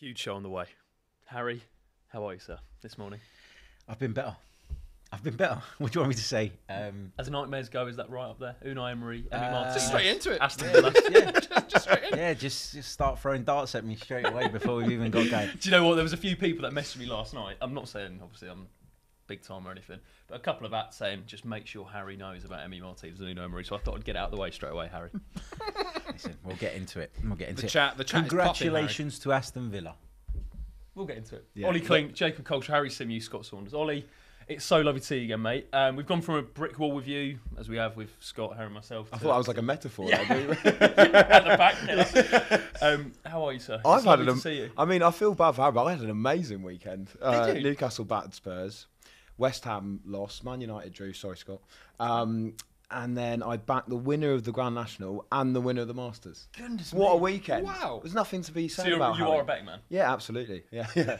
Huge show on the way. Harry, how are you, sir, this morning? I've been better. I've been better. What do you want me to say? Um, As nightmares go, is that right up there? Unai Emery, Emi Uh, Martinez, Just straight into it. Aston yeah, yeah, just, just straight in. yeah, just just start throwing darts at me straight away before we've even got going. Do you know what? There was a few people that messaged me last night. I'm not saying, obviously, I'm big time or anything, but a couple of that saying, just make sure Harry knows about Emi Martinez and Unai Emery. So I thought I'd get out of the way straight away, Harry. Listen, we'll get into it. We'll get into The it. chat, the chat. Congratulations to Aston Villa. We'll get into it. Yeah. Olly Clink, Jacob Culshaw, Harry Symeou, Scott Saunders. Ollie, it's so lovely to see you again, mate. Um, we've gone from a brick wall with you, as we have with Scott, Harry, and myself. I to- thought I was like a metaphor. Yeah. there, at the back. yeah. um, how are you, sir? I've It's had lovely an. to see you. I mean, I feel bad for Harry, but I had an amazing weekend. Uh, you? Newcastle battered Spurs. West Ham lost. Man United drew. Sorry, Scott. Um, and then I backed the winner of the Grand National and the winner of the Masters. Goodness What a me. weekend! Wow. There's nothing to be said So you're, about you Harry. are a betting man. Yeah, absolutely. Yeah, yeah.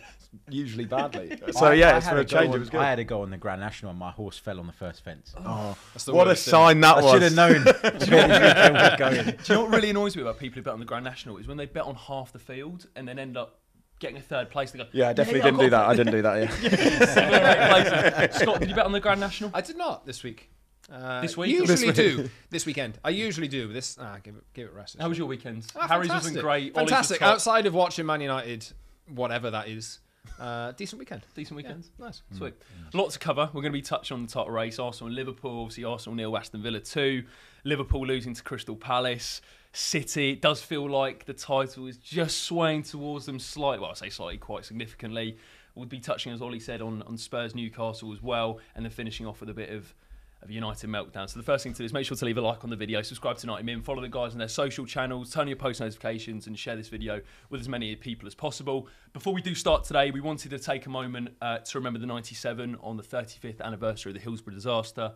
Usually badly. so I- yeah, I it's had for a change. on- It was good. I had to go on the Grand National, and my horse fell on the first fence. oh, That's the what a thing. sign that I was. should have known where this weekend was going. Do you know what really annoys me about people who bet on the Grand National is when they bet on half the field and then end up getting a third place. They go, Yeah, I definitely yeah, didn't do that. I didn't do that. Yeah. seven or eight places. Scott, did you bet on the Grand National? I did not this week. Uh, This week or Usually this do this weekend. I usually do. This ah, give it give it rest. How was your weekend? Ah, Harry's fantastic. wasn't great. Ollie's was Fantastic. Outside of watching Man United, whatever that is, uh, decent weekend. Decent weekend. Nice. Sweet. Lots to cover. We're going to be touching on the title race. Arsenal and Liverpool. Obviously, Arsenal nil, Aston Villa 2. Liverpool losing to Crystal Palace. City. It does feel like the title is just swaying towards them slightly. Well, I say slightly, quite significantly. We'll be touching, as Ollie said, on, on Spurs Newcastle as well. And then finishing off with a bit of of United meltdown. So the first thing to do is make sure to leave a like on the video, subscribe to 90 Min, follow the guys on their social channels, turn your post notifications, and share this video with as many people as possible. Before we do start today, we wanted to take a moment uh, to remember the 97 on the 35th anniversary of the Hillsborough disaster.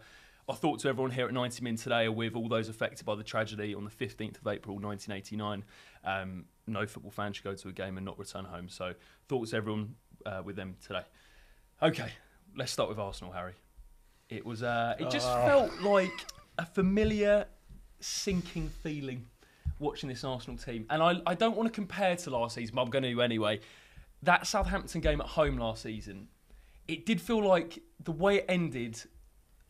Our thoughts to everyone here at 90 Min today are with all those affected by the tragedy on the 15th of April 1989. Um, no football fan should go to a game and not return home. So thoughts to everyone uh, with them today. Okay, let's start with Arsenal, Harry. It was. Uh, it just felt like a familiar, sinking feeling watching this Arsenal team, and I, I don't want to compare to last season, but I'm going to anyway. That Southampton game at home last season, it did feel like the way it ended.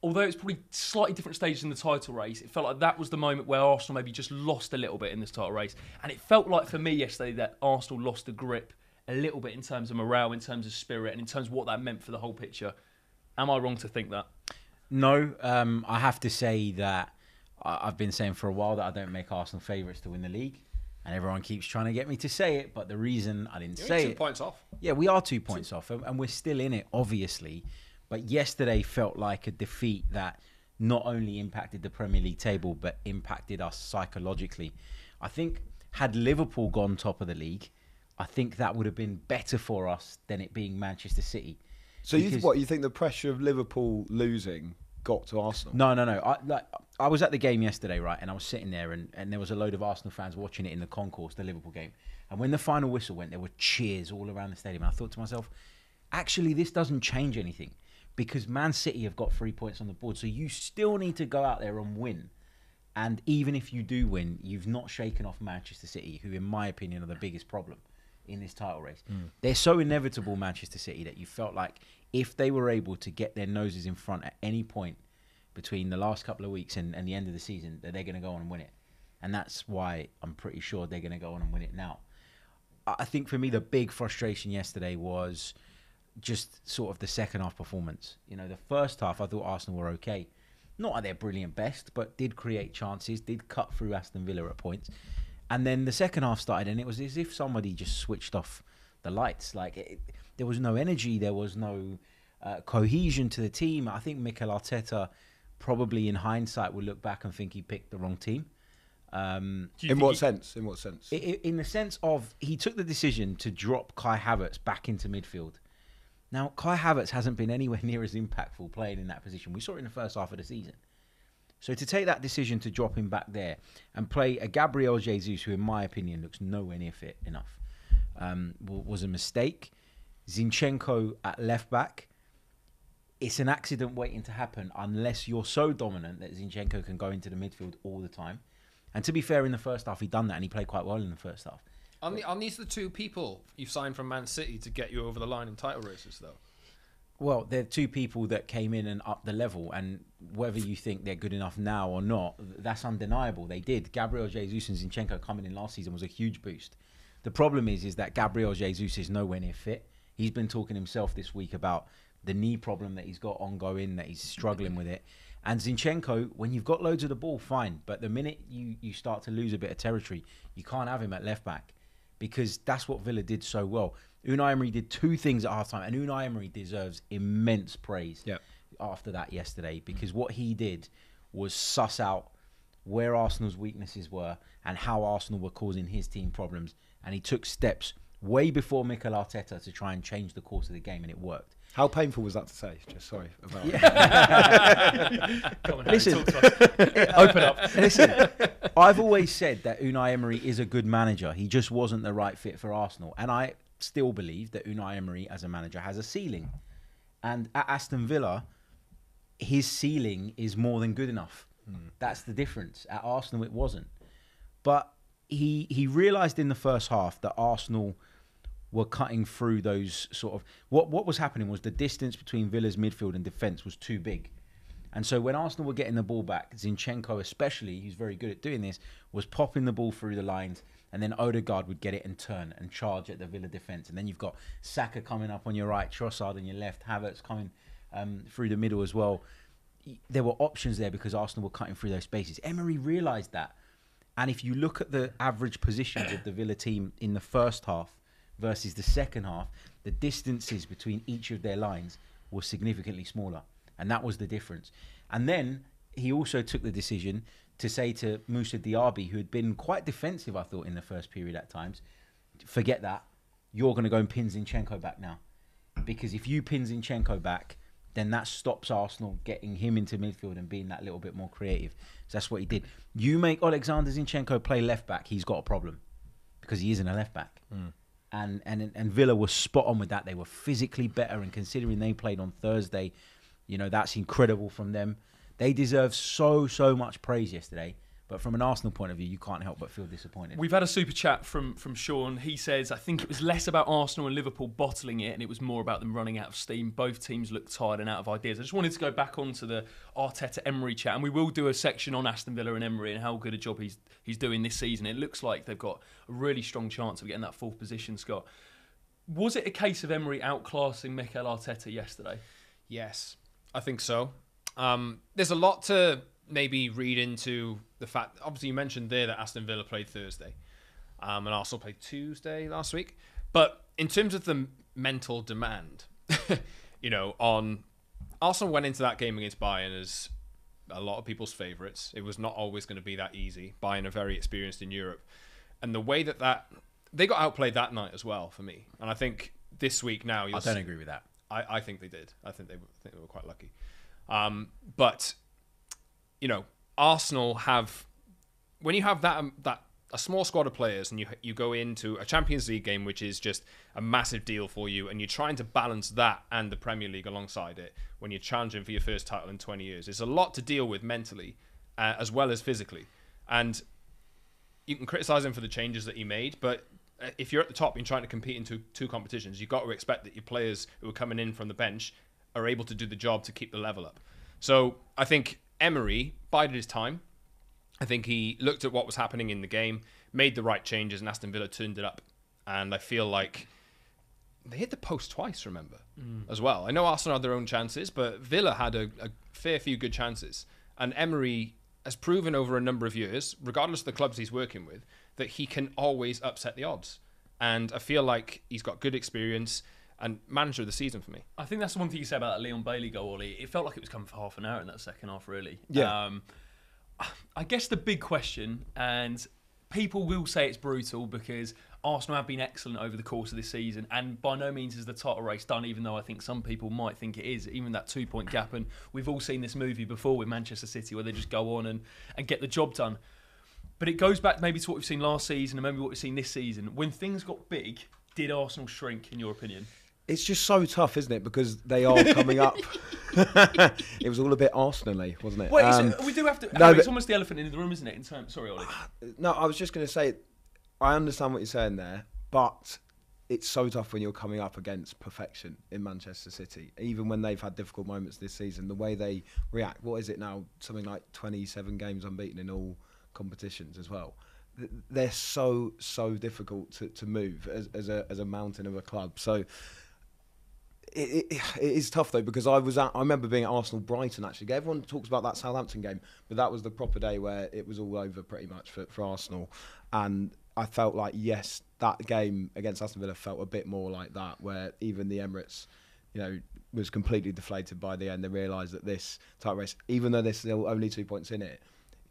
Although it's probably slightly different stages in the title race, it felt like that was the moment where Arsenal maybe just lost a little bit in this title race. And it felt like for me yesterday that Arsenal lost the grip a little bit in terms of morale, in terms of spirit, and in terms of what that meant for the whole picture. Am I wrong to think that? No, um, I have to say that I- I've been saying for a while that I don't make Arsenal favourites to win the league, and everyone keeps trying to get me to say it. But the reason I didn't You're say two it, points off. yeah, we are two points off, and and we're still in it, obviously. But yesterday felt like a defeat that not only impacted the Premier League table, but impacted us psychologically. I think had Liverpool gone top of the league, I think that would have been better for us than it being Manchester City. So you what? You think the pressure of Liverpool losing got to Arsenal? No, no, no. I like I was at the game yesterday, right, and I was sitting there, and, and there was a load of Arsenal fans watching it in the concourse, the Liverpool game. And when the final whistle went, there were cheers all around the stadium. And I thought to myself, actually, this doesn't change anything because Man City have got three points on the board, so you still need to go out there and win. And even if you do win, you've not shaken off Manchester City, who, in my opinion, are the biggest problem in this title race. Hmm. They're so inevitable, Manchester City, that you felt like if they were able to get their noses in front at any point between the last couple of weeks and, and the end of the season, that they're going to go on and win it. And that's why I'm pretty sure they're going to go on and win it now. I think for me, the big frustration yesterday was just sort of the second half performance. You know, the first half, I thought Arsenal were okay. Not at their brilliant best, but did create chances, did cut through Aston Villa at points. And then the second half started, and it was as if somebody just switched off the lights. Like, it, there was no energy, there was no uh, cohesion to the team. I think Mikel Arteta probably in hindsight would look back and think he picked the wrong team. Um, In what he- sense? In what sense? I- i- in the sense of he took the decision to drop Kai Havertz back into midfield. Now, Kai Havertz hasn't been anywhere near as impactful playing in that position. We saw it in the first half of the season. So to take that decision to drop him back there and play a Gabriel Jesus, who in my opinion looks nowhere near fit enough, um, was a mistake. Zinchenko at left back, it's an accident waiting to happen unless you're so dominant that Zinchenko can go into the midfield all the time. And to be fair, in the first half, he done that and he played quite well in the first half. On, the, on these the two people you've signed from Man City to get you over the line in title races, though. Well, they're two people that came in and upped the level, and whether you think they're good enough now or not, that's undeniable. They did. Gabriel Jesus and Zinchenko coming in last season was a huge boost. The problem is, is that Gabriel Jesus is nowhere near fit. He's been talking himself this week about the knee problem that he's got ongoing, that he's struggling with it. And Zinchenko, when you've got loads of the ball, fine. But the minute you, you start to lose a bit of territory, you can't have him at left back because that's what Villa did so well. Unai Emery did two things at halftime, and Unai Emery deserves immense praise Yep. after that yesterday because what he did was suss out where Arsenal's weaknesses were and how Arsenal were causing his team problems, and he took steps way before Mikel Arteta to try and change the course of the game, and it worked. How painful was that to say? Just sorry about Come on, Listen. Talk to us. Open up. Listen, I've always said that Unai Emery is a good manager. He just wasn't the right fit for Arsenal. And I still believe that Unai Emery as a manager has a ceiling. And at Aston Villa, his ceiling is more than good enough. Hmm. That's the difference. At Arsenal, it wasn't. But he he realised in the first half that Arsenal were cutting through those sort of what what was happening was the distance between Villa's midfield and defence was too big. And so when Arsenal were getting the ball back, Zinchenko especially, who's very good at doing this, was popping the ball through the lines, and then Odegaard would get it and turn and charge at the Villa defence. And then you've got Saka coming up on your right, Trossard on your left, Havertz coming um, through the middle as well. There were options there because Arsenal were cutting through those spaces. Emery realised that. And if you look at the average positions of the Villa team in the first half versus the second half, the distances between each of their lines were significantly smaller. And that was the difference. And then he also took the decision to say to Moussa Diaby, who had been quite defensive, I thought, in the first period at times, forget that. You're going to go and pin Zinchenko back now. Because if you pin Zinchenko back, then that stops Arsenal getting him into midfield and being that little bit more creative. So that's what he did. You make Alexander Zinchenko play left back, he's got a problem because he isn't a left back. Hmm. And, and and Villa was spot on with that. They were physically better, and considering they played on Thursday, you know that's incredible from them. They deserve so so much praise yesterday. But from an Arsenal point of view, you can't help but feel disappointed. We've had a super chat from from Sean. He says, I think it was less about Arsenal and Liverpool bottling it, and it was more about them running out of steam. Both teams looked tired and out of ideas. I just wanted to go back onto the Arteta Emery chat, and we will do a section on Aston Villa and Emery and how good a job he's he's doing this season. It looks like they've got a really strong chance of getting that fourth position, Scott. Was it a case of Emery outclassing Mikel Arteta yesterday? Yes, I think so. Um, there's a lot to maybe read into the fact. Obviously, you mentioned there that Aston Villa played Thursday, um, and Arsenal played Tuesday last week. But in terms of the mental demand, you know, on Arsenal went into that game against Bayern as a lot of people's favourites. It was not always going to be that easy. Bayern are very experienced in Europe, and the way that that they got outplayed that night as well for me. And I think this week now, I don't see- agree with that. I, I think they did. I think they, were- I think they were quite lucky. Um, but you know, Arsenal have when you have that um, that a small squad of players and you you go into a Champions League game, which is just a massive deal for you, and you're trying to balance that and the Premier League alongside it when you're challenging for your first title in 20 years. It's a lot to deal with mentally uh, as well as physically, and you can criticize him for the changes that he made, but uh, if you're at the top and trying to compete in two, two competitions, you've got to expect that your players who are coming in from the bench are able to do the job to keep the level up. So I think Emery bided his time. I think he looked at what was happening in the game, made the right changes, and Aston Villa turned it up. And I feel like they hit the post twice, remember, mm. as well. I know Arsenal had their own chances, but Villa had a, a fair few good chances. And Emery has proven over a number of years, regardless of the clubs he's working with, that he can always upset the odds. And I feel like he's got good experience and manager of the season for me. I think that's the one thing you said about that Leon Bailey goal, Ollie. It felt like it was coming for half an hour in that second half, really. Yeah. Um, I guess the big question, and people will say it's brutal because Arsenal have been excellent over the course of this season, and by no means is the title race done, even though I think some people might think it is, even that two point gap. And we've all seen this movie before with Manchester City where they just go on and, and get the job done. But it goes back maybe to what we've seen last season and maybe what we've seen this season. When things got big, did Arsenal shrink, in your opinion? It's just so tough, isn't it? Because they are coming up. it was all a bit Arsenal-y, wasn't it? Wait, Um, we do have to. no, Harry, it's almost the elephant in the room, isn't it? In terms, sorry, Ollie. no, I was just going to say, I understand what you're saying there, but it's so tough when you're coming up against perfection in Manchester City. Even when they've had difficult moments this season, the way they react. What is it now? Something like 27 games unbeaten in all competitions as well. They're so so difficult to, to move as, as a as a mountain of a club. So it, it, it is tough though because I was at, I remember being at Arsenal Brighton actually. Everyone talks about that Southampton game, but that was the proper day where it was all over pretty much for, for Arsenal, and I felt like yes, that game against Aston Villa felt a bit more like that, where even the Emirates, you know, was completely deflated by the end. They realised that this title race, even though there's still only two points in it,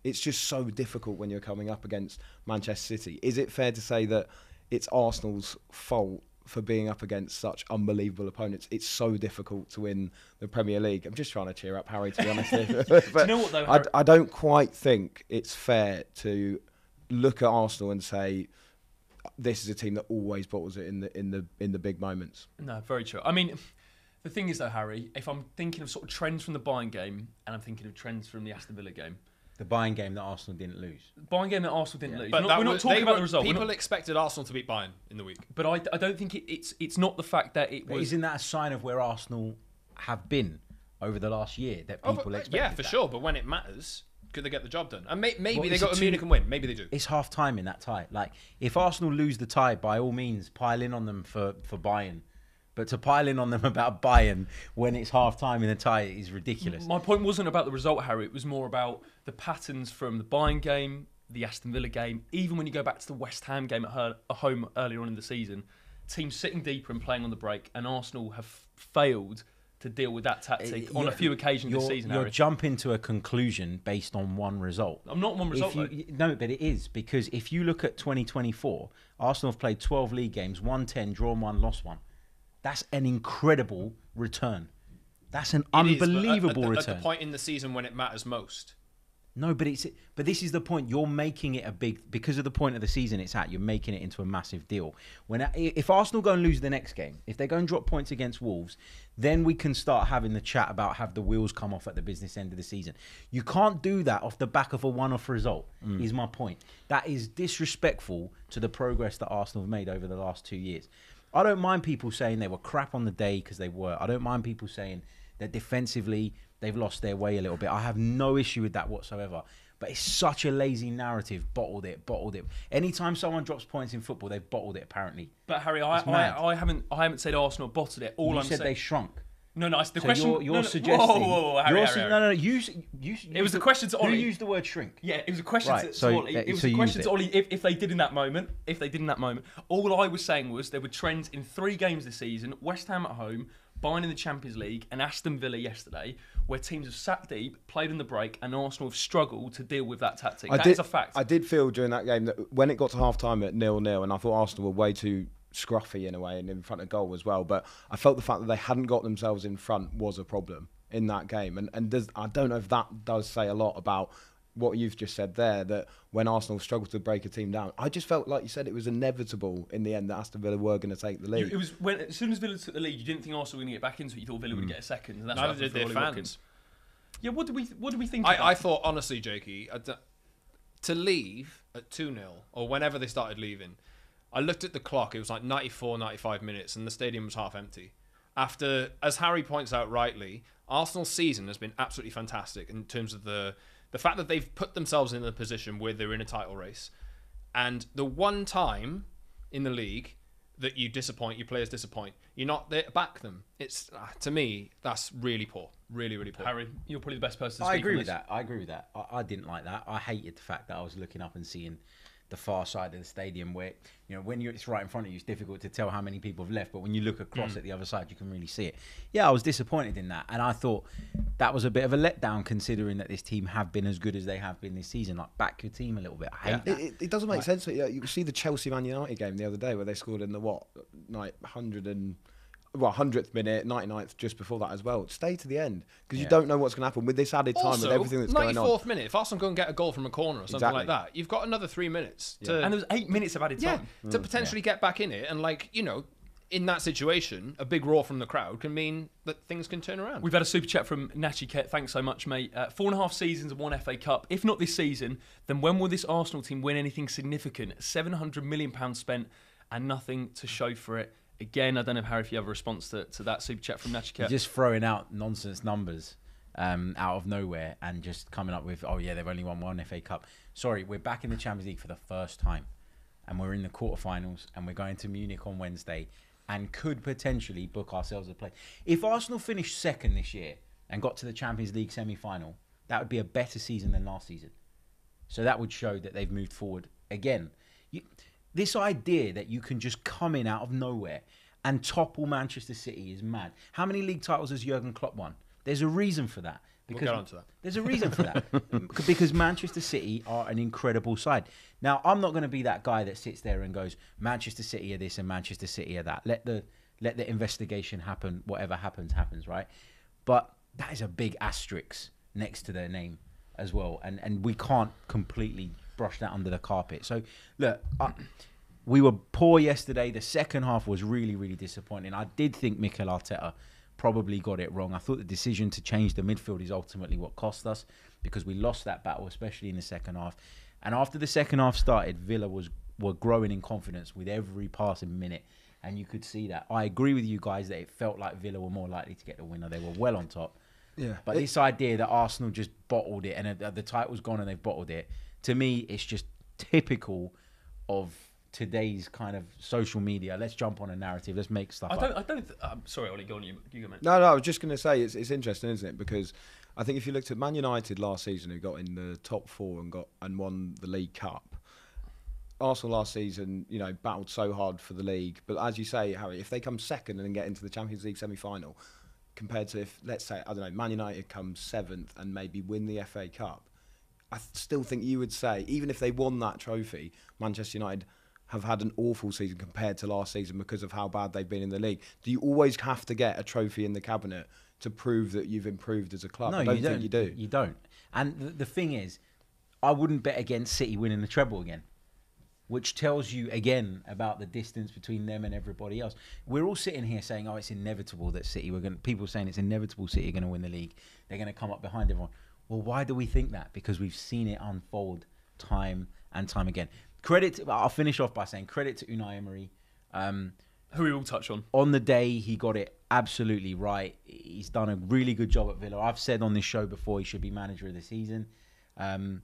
it's just so difficult when you're coming up against Manchester City. Is it fair to say that it's Arsenal's fault for being up against such unbelievable opponents? It's so difficult to win the Premier League. I'm just trying to cheer up Harry, to be honest. but know what, though, I, I don't quite think it's fair to look at Arsenal and say this is a team that always bottles it in the in the in the big moments. No, very true. I mean, the thing is though, Harry, if I'm thinking of sort of trends from the Bayern game and I'm thinking of trends from the Aston Villa game, The Bayern game that Arsenal didn't lose. Bayern game that Arsenal didn't lose. But we're not, we're not was- talking about were- the result. We're People not- expected Arsenal to beat Bayern in the week. but I, I don't think it, it's it's not the fact that it But was. isn't that a sign of where Arsenal have been over the last year that Oh, people uh, but- expect? yeah, for sure. But when it matters, could they get the job done? And may, maybe Well, they got a to two- Munich and win. Maybe they do. It's half time in that tie. Like if Arsenal lose the tie, by all means pile in on them for for Bayern. But to pile in on them about Bayern when it's half time in the tie is ridiculous. My point wasn't about the result, Harry. It was more about the patterns from the Bayern game, the Aston Villa game, even when you go back to the West Ham game at, her, home earlier on in the season. Teams sitting deeper and playing on the break, and Arsenal have failed to deal with that tactic on a Uh, few occasions this season, You're Harry. jumping to a conclusion based on one result. I'm not one result, you, no, but it is because if you look at 2024, Arsenal have played 12 league games, won 10, drawn one, lost one. That's an incredible return. That's an It is, but at- unbelievable at, the- return. At the point in the season when it matters most. No, but it's but this is the point. You're making it a big because of the point of the season it's at. You're making it into a massive deal. When uh, if Arsenal go and lose the next game, if they go and drop points against Wolves, then we can start having the chat about have the wheels come off at the business end of the season. You can't do that off the back of a one-off result. Mm. Is my point. That is disrespectful to the progress that Arsenal have made over the last two years. I don't mind people saying they were crap on the day because they were. I don't mind people saying that defensively they've lost their way a little bit. I have no issue with that whatsoever. But it's such a lazy narrative. Bottled it, bottled it. Anytime someone drops points in football, they've bottled it. Apparently, But Harry, I, I, I haven't I haven't said Arsenal bottled it. All you I'm said saying, they shrunk. No, no. it's The So question you're, you're no, no, suggesting. Whoa, whoa, whoa, Harry, you're Harry, su- Harry. no, no, no. You, s- you, It was you- the question to Who Ollie. used the word shrink? Yeah, it was a question Right, to, so, Ollie. uh, It was so a question to it. Ollie if, if they did in that moment. If they did in that moment. All I was saying was there were trends in three games this season: West Ham at home, Bayern in the Champions League, and Aston Villa yesterday, where teams have sat deep, played in the break, and Arsenal have struggled to deal with that tactic. That is a fact. I did feel during that game that when it got to half time at nil nil, and I thought Arsenal were way too scruffy in a way and in front of goal as well. But I felt the fact that they hadn't got themselves in front was a problem in that game. And and does, I don't know if that does say a lot about what you've just said there. That when Arsenal struggled to break a team down, I just felt like you said it was inevitable in the end that Aston Villa were going to take the lead. it was when as soon as Villa took the lead, you didn't think Arsenal were going to get back into it. You thought Villa Mm. would get a second, and that's Neither what did for their fans. Watkins. Yeah, what do we what do we think? I, I thought honestly, Jakey, to leave at 2 0 or whenever they started leaving, I looked at the clock. It was like 94, 95 minutes, and the stadium was half empty. After, as Harry points out rightly, Arsenal's season has been absolutely fantastic in terms of the the fact that they've put themselves in a position where they're in a title race, and the one time in the league that you disappoint, your players disappoint, you're not there to back them. It's uh, to me that's really poor, really, really poor. Harry, you're probably the best person to I speak agree on with this. that. I agree with that. I, I didn't like that. I hated the fact that I was looking up and seeing the far side of the stadium where you know when you it's right in front of you, it's difficult to tell how many people have left. But when you look across mm. at the other side, you can really see it. Yeah, I was disappointed in that, and I thought that was a bit of a letdown considering that this team have been as good as they have been this season. Like back your team a little bit. I hate Yeah. that. It, it, it doesn't make Right. sense. You, you see the Chelsea Man United game the other day where they scored in the what, like hundred and well hundredth minute, 99th, just before that as well. Stay to the end because you don't know what's going to happen with this added time Also, with everything that's going on. 94th minute. If Arsenal go and get a goal from a corner or something Exactly. like that, you've got another three minutes to And there was eight minutes of added yeah time. to potentially get back in it and like you know in that situation, a big roar from the crowd can mean that things can turn around. We've had a super chat from Nachi Ket. Thanks so much, mate. Uh, four and a half seasons and one FA Cup. If not this season, then when will this Arsenal team win anything significant? Seven hundred million pounds spent and nothing to show for it. Again, I don't know, Harry, if you have a response to, to that super chat from Nachi just throwing out nonsense numbers um, out of nowhere and just coming up with, oh yeah, they've only won one FA Cup. Sorry, we're back in the Champions League for the first time, and we're in the quarterfinals, and we're going to Munich on Wednesday, and could potentially book ourselves a place. If Arsenal finished second this year and got to the Champions League semi-final, that would be a better season than last season. So that would show that they've moved forward again. You, this idea that you can just come in out of nowhere and topple Manchester City is mad. How many league titles has Jurgen Klopp won? There's a reason for that. We'll Because onto that. There's a reason for that. because Manchester City are an incredible side. Now, I'm not going to be that guy that sits there and goes, Manchester City are this and Manchester City are that. Let the let the investigation happen. Whatever happens, happens, right? But that is a big asterisk next to their name as well, and and we can't completely brush that under the carpet. So look, I, we were poor yesterday. The second half was really really disappointing. I did think Mikel Arteta probably got it wrong. I thought the decision to change the midfield is ultimately what cost us because we lost that battle, especially in the second half. And after the second half started, Villa was were growing in confidence with every passing minute, and you could see that. I agree with you guys that it felt like Villa were more likely to get the winner. They were well on top. Yeah. But It- this idea that Arsenal just bottled it and the title's gone and they've bottled it, to me, it's just typical of today's kind of social media. Let's jump on a narrative. Let's make stuff I don't. I don't. Th- um, sorry, Ollie. Go on. You, you go, mate. No, no, I was just going to say it's, it's interesting, isn't it? Because I think if you looked at Man United last season, who got in the top four and got and won the League Cup, Arsenal last season, you know, battled so hard for the league. But as you say, Harry, if they come second and get into the Champions League semi-final, compared to if let's say I don't know, Man United come seventh and maybe win the FA Cup, I still think you would say even if they won that trophy, Manchester United have had an awful season compared to last season because of how bad they've been in the league. Do you always have to get a trophy in the cabinet to prove that you've improved as a club? no, I don't you think don't. you do. You don't. And the, the thing is, I wouldn't bet against City winning the treble again, which tells you again about the distance between them and everybody else. We're all sitting here saying, "Oh, it's inevitable that City we're going." People saying it's inevitable City are going to win the league. They're going to come up behind everyone. Well, why do we think that? Because we've seen it unfold time and time again. Credit. To, I'll finish off by saying credit to Unai Emery. Um, Who we will touch on. on the day he got it absolutely right. He's done a really good job at Villa. I've said on this show before he should be manager of the season. Um,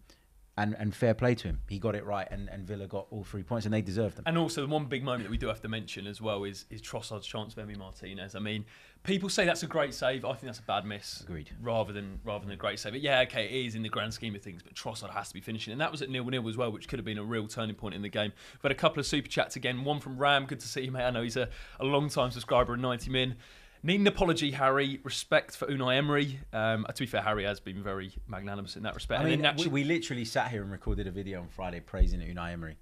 and, and fair play to him. He got it right, and, and Villa got all three points, and they deserved them. And also, the one big moment that we do have to mention as well is is Trossard's chance of Emi Martinez. I mean, people say that's a great save. I think that's a bad miss. Agreed. Rather than rather than a great save. But yeah, okay, it is in the grand scheme of things. But Trossard has to be finishing, and that was at nil nil as well, which could have been a real turning point in the game. We've had a couple of super chats again. One from Ram. Good to see you, mate. I know he's a, a long time subscriber and ninety min. Need an apology, Harry. Respect for Unai Emery. Um, to be fair, Harry has been very magnanimous in that respect. I And mean, we, we literally sat here and recorded a video on Friday praising Unai Emery.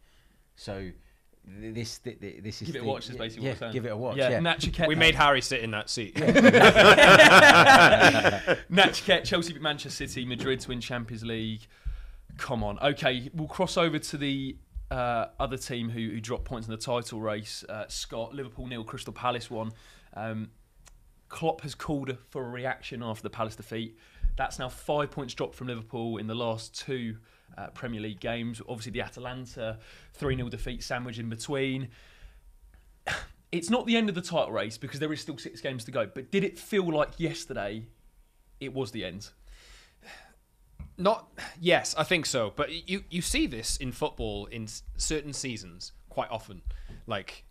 So this th- th- this is Give it a the- watch is basically what yeah, we're saying. give it a watch. yeah, Yeah, Nacho We made Harry sit in that seat. Natchket, Chelsea beat Manchester City, Madrid to win Champions League. Come on. Okay, we'll cross over to the uh, other team who, who dropped points in the title race. Uh, Scott, Liverpool nil, Crystal Palace one. Um, Klopp has called for a reaction after the Palace defeat. That's now five points dropped from Liverpool in the last two uh, Premier League games. Obviously, the Atalanta 3 0 defeat sandwich in between. It's not the end of the title race because there is still six games to go. But did it feel like yesterday it was the end? Not yes, I think so. But you you see this in football in certain seasons quite often. Like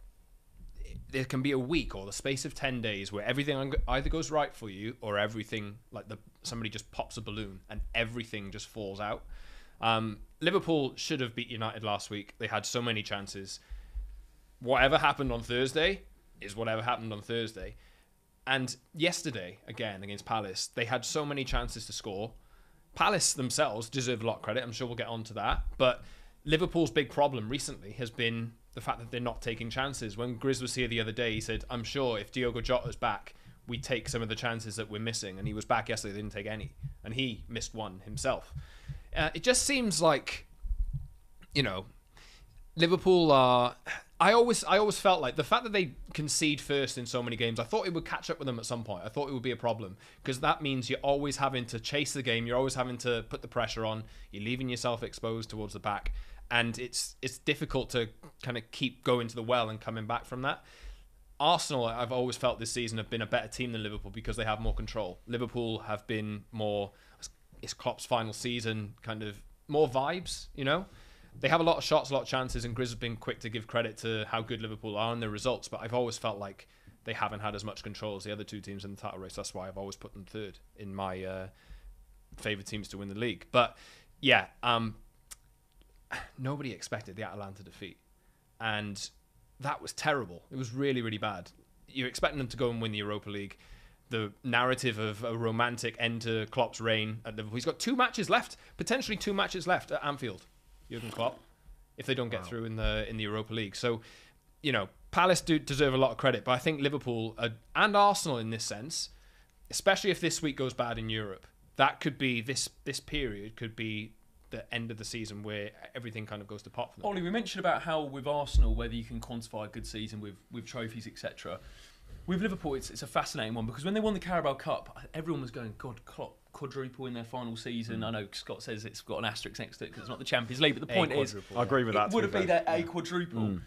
there can be a week or the space of 10 days where everything either goes right for you or everything like the somebody just pops a balloon and everything just falls out. Um, Liverpool should have beat United last week. They had so many chances. Whatever happened on Thursday is whatever happened on Thursday. And yesterday, again against Palace, they had so many chances to score. Palace themselves deserve a lot of credit. I'm sure we'll get on to that. But Liverpool's big problem recently has been the fact that they're not taking chances. When Grizz was here the other day, he said, I'm sure if Diogo Jota's back, we take some of the chances that we're missing. And he was back yesterday, they didn't take any. And he missed one himself. Uh, it just seems like, you know, Liverpool are I always I always felt like the fact that they concede first in so many games, I thought it would catch up with them at some point. I thought it would be a problem because that means you're always having to chase the game. You're always having to put the pressure on. You're leaving yourself exposed towards the back, and it's it's difficult to kind of keep going to the well and coming back from that. Arsenal, I've always felt this season have been a better team than Liverpool because they have more control. Liverpool have been more. It's Klopp's final season, kind of more vibes, you know they have a lot of shots, a lot of chances, and Grizz has been quick to give credit to how good Liverpool are and their results. But I've always felt like they haven't had as much control as the other two teams in the title race. That's why I've always put them third in my uh, favourite teams to win the league. But yeah, um, nobody expected the Atalanta defeat, and that was terrible. It was really, really bad. You're expecting them to go and win the Europa League. The narrative of a romantic end to Klopp's reign at Liverpool. He's got two matches left, potentially two matches left at Anfield. Jurgen Klopp if they don't get wow. through in the in the Europa League. So, you know, Palace do deserve a lot of credit, but I think Liverpool are, and Arsenal in this sense, especially if this week goes bad in Europe, that could be this this period could be the end of the season where everything kind of goes to pot for them. Ollie, we mentioned about how with Arsenal, whether you can quantify a good season with with trophies, etc. With Liverpool, it's, it's a fascinating one because when they won the Carabao Cup, everyone was going, God, Klopp, quadruple in their final season. Mm. I know Scott says it's got an asterisk next to it because it's not the Champions League, but the point is, I agree with that. It would have been a, a quadruple. Mm.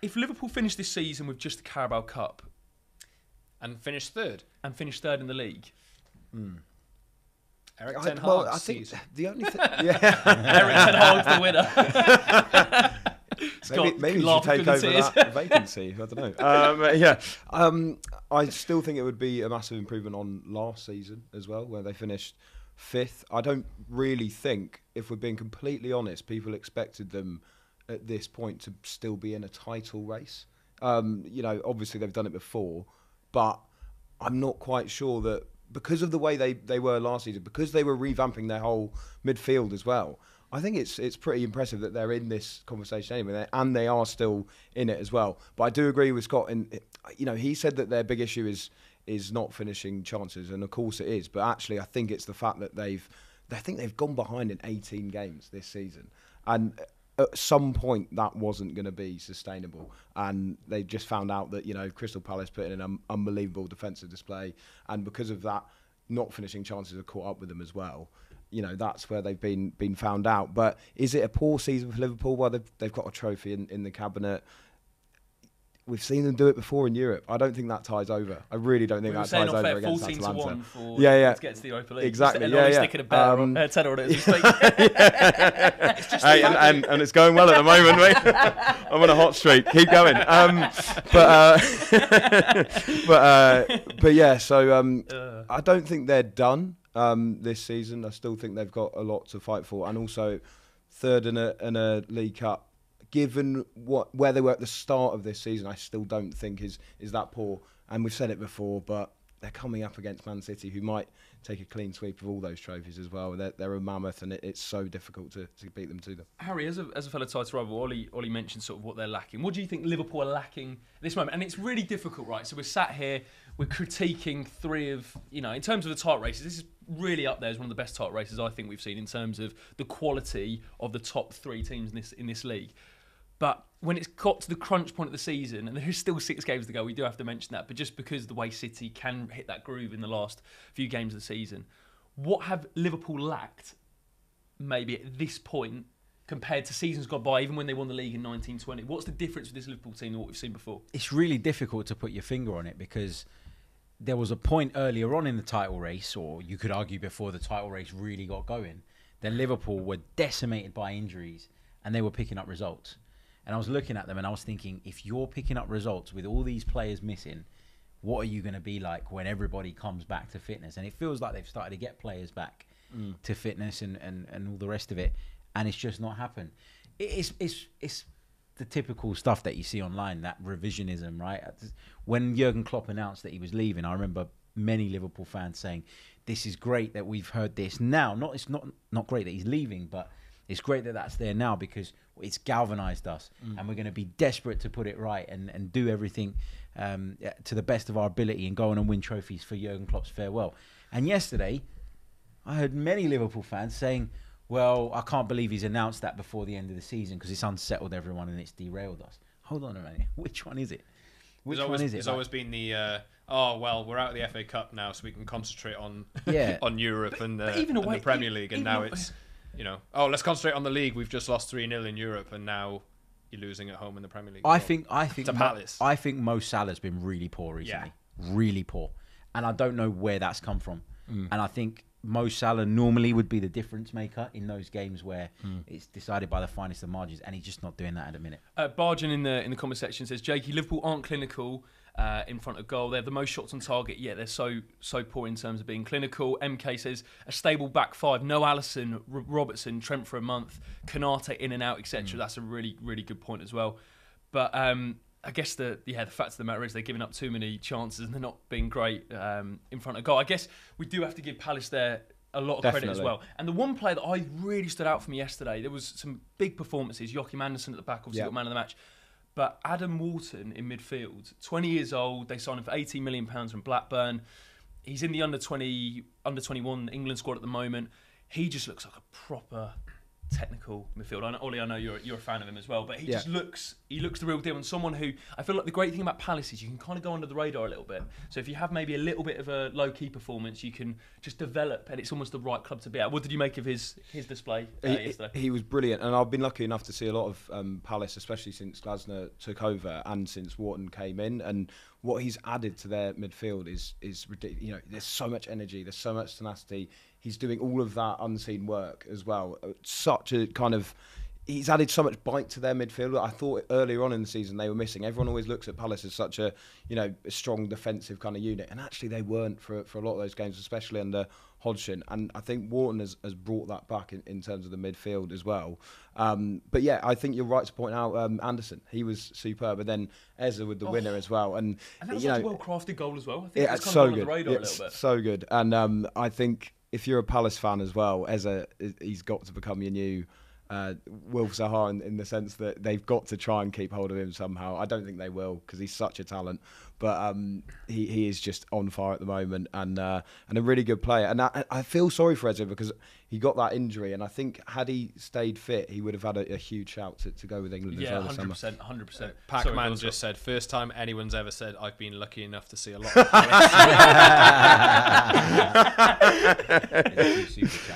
If Liverpool finished this season with just the Carabao Cup and finished third, and finished third in the league, mm. Erik Ten Hag. Well, I think the only thing, yeah, Erik Ten Hag's the winner. maybe, maybe you should take over that vacancy. I don't know. Um, yeah, um, I still think it would be a massive improvement on last season as well, where they finished fifth. I don't really think, if we're being completely honest, people expected them at this point to still be in a title race. Um, you know, obviously they've done it before, but I'm not quite sure that because of the way they, they were last season, because they were revamping their whole midfield as well. I think it's it's pretty impressive that they're in this conversation anyway, and they are still in it as well. But I do agree with Scott. In you know, he said that their big issue is is not finishing chances, and of course it is. But actually, I think it's the fact that they've I think they've gone behind in 18 games this season, and at some point that wasn't going to be sustainable, and they just found out that you know Crystal Palace put in an unbelievable defensive display, and because of that, not finishing chances have caught up with them as well you know that's where they've been been found out. But is it a poor season for Liverpool? Well, they've, they've got a trophy in, in the cabinet. We've seen them do it before in Europe. I don't think that ties over. I really don't think we that ties over against 14 Atalanta. To 1 for yeah, yeah. To get to the Europa League. Exactly. Yeah, yeah. Sticking a bear um, on, uh, tenner on it as we speak. hey, and, and, and, it's going well at the moment, mate. I'm on a hot streak. Keep going. Um, but uh, but uh, but yeah. So um, uh. I don't think they're done um, this season. I still think they've got a lot to fight for, and also third in a in a League Cup. Given what where they were at the start of this season, I still don't think is is that poor. And we've said it before, but they're coming up against Man City, who might take a clean sweep of all those trophies as well. They're, they're a mammoth, and it, it's so difficult to, to beat them to them. Harry, as a, as a fellow title rival, Ollie, Ollie mentioned sort of what they're lacking. What do you think Liverpool are lacking at this moment? And it's really difficult, right? So we're sat here, we're critiquing three of, you know, in terms of the title races, this is really up there as one of the best title races I think we've seen in terms of the quality of the top three teams in this in this league. But when it's got to the crunch point of the season, and there's still six games to go, we do have to mention that. But just because the way City can hit that groove in the last few games of the season, what have Liverpool lacked maybe at this point compared to seasons gone by, even when they won the league in 1920? What's the difference with this Liverpool team than what we've seen before? It's really difficult to put your finger on it because there was a point earlier on in the title race, or you could argue before the title race really got going, that Liverpool were decimated by injuries and they were picking up results. And I was looking at them and I was thinking, if you're picking up results with all these players missing, what are you going to be like when everybody comes back to fitness? And it feels like they've started to get players back mm. to fitness and, and, and all the rest of it, and it's just not happened. It's it's it's the typical stuff that you see online, that revisionism, right? When Jurgen Klopp announced that he was leaving, I remember many Liverpool fans saying, "This is great that we've heard this now. Not it's not not great that he's leaving, but it's great that that's there now because it's galvanized us, mm. and we're going to be desperate to put it right and and do everything um, to the best of our ability and go on and win trophies for Jurgen Klopp's farewell." And yesterday, I heard many Liverpool fans saying well, I can't believe he's announced that before the end of the season because it's unsettled everyone and it's derailed us. hold on a minute, which one is it? Which There's always, one is it? There's Like, always been the uh, oh well, we're out of the FA Cup now, so we can concentrate on Yeah. on Europe and, uh, but even and away- the Premier League, and now away- it's you know oh let's concentrate on the league. We've just lost three 0 in Europe, and now you're losing at home in the Premier League. I think I think To Mo, Palace. I think Mo Salah's been really poor recently, really poor, and I don't know where that's come from. Mm. And I think Mo Salah normally would be the difference maker in those games where Mm. it's decided by the finest of margins, and he's just not doing that at the minute. Uh, Bargen in the in the comment section says, "Jakey, Liverpool aren't clinical uh, in front of goal. They have the most shots on target, yet they're so so poor in terms of being clinical." MK says, "A stable back five: no Alisson, R- Robertson, Trent for a month, Konaté in and out, etc." That's a really really good point as well. But um, I guess the yeah the fact of the matter is they're giving up too many chances and they're not being great um, in front of goal. I guess we do have to give Palace there a lot of credit as well. And the one player that I really stood out for me yesterday, there was some big performances. Joachim Andersen at the back, obviously Yeah. got man of the match. But Adam Wharton in midfield, 20 years old, they signed him for 18 million pounds from Blackburn. He's in the under 20, under 21 England squad at the moment. He just looks like a proper technical midfield. I know, Ollie, I know you're you're a fan of him as well, but he Yeah. just looks he looks the real deal and someone who I feel like the great thing about Palace is you can kind of go under the radar a little bit. So if you have maybe a little bit of a low key performance, you can just develop, and it's almost the right club to be at. What did you make of his his display uh, he, yesterday? he was brilliant, and I've been lucky enough to see a lot of um, Palace, especially since Glasner took over and since Wharton came in. And what he's added to their midfield is is ridiculous. You know, there's so much energy, there's so much tenacity. He's doing all of that unseen work as well. Uh, Such a kind of he's added so much bite to their midfield. I thought earlier on in the season they were missing. Everyone always looks at Palace as such a you know a strong defensive kind of unit, and actually they weren't for for a lot of those games, especially under Hodgson. And I think Wharton has, has brought that back in, in terms of the midfield as well. Um, but yeah, I think you're right to point out um, Andersen. He was superb, and then Eze with the winner as well. And, And that was you know, a well crafted goal as well. I think yeah, it was it's kind so good. the radar Yeah, a little bit. it's So good, and um, I think if you're a Palace fan as well, Eze, he's got to become your new uh, Wilf Zaha in, in the sense that they've got to try and keep hold of him somehow. I don't think they will because he's such a talent, but um, he he is just on fire at the moment and uh, and a really good player. And I, I feel sorry for Eze because he got that injury, and I think had he stayed fit, he would have had a, a huge shout to, to go with England as Yeah, well this hundred summer. percent, hundred percent. Pac-Man just said first time anyone's ever said I've been lucky enough to see a lot.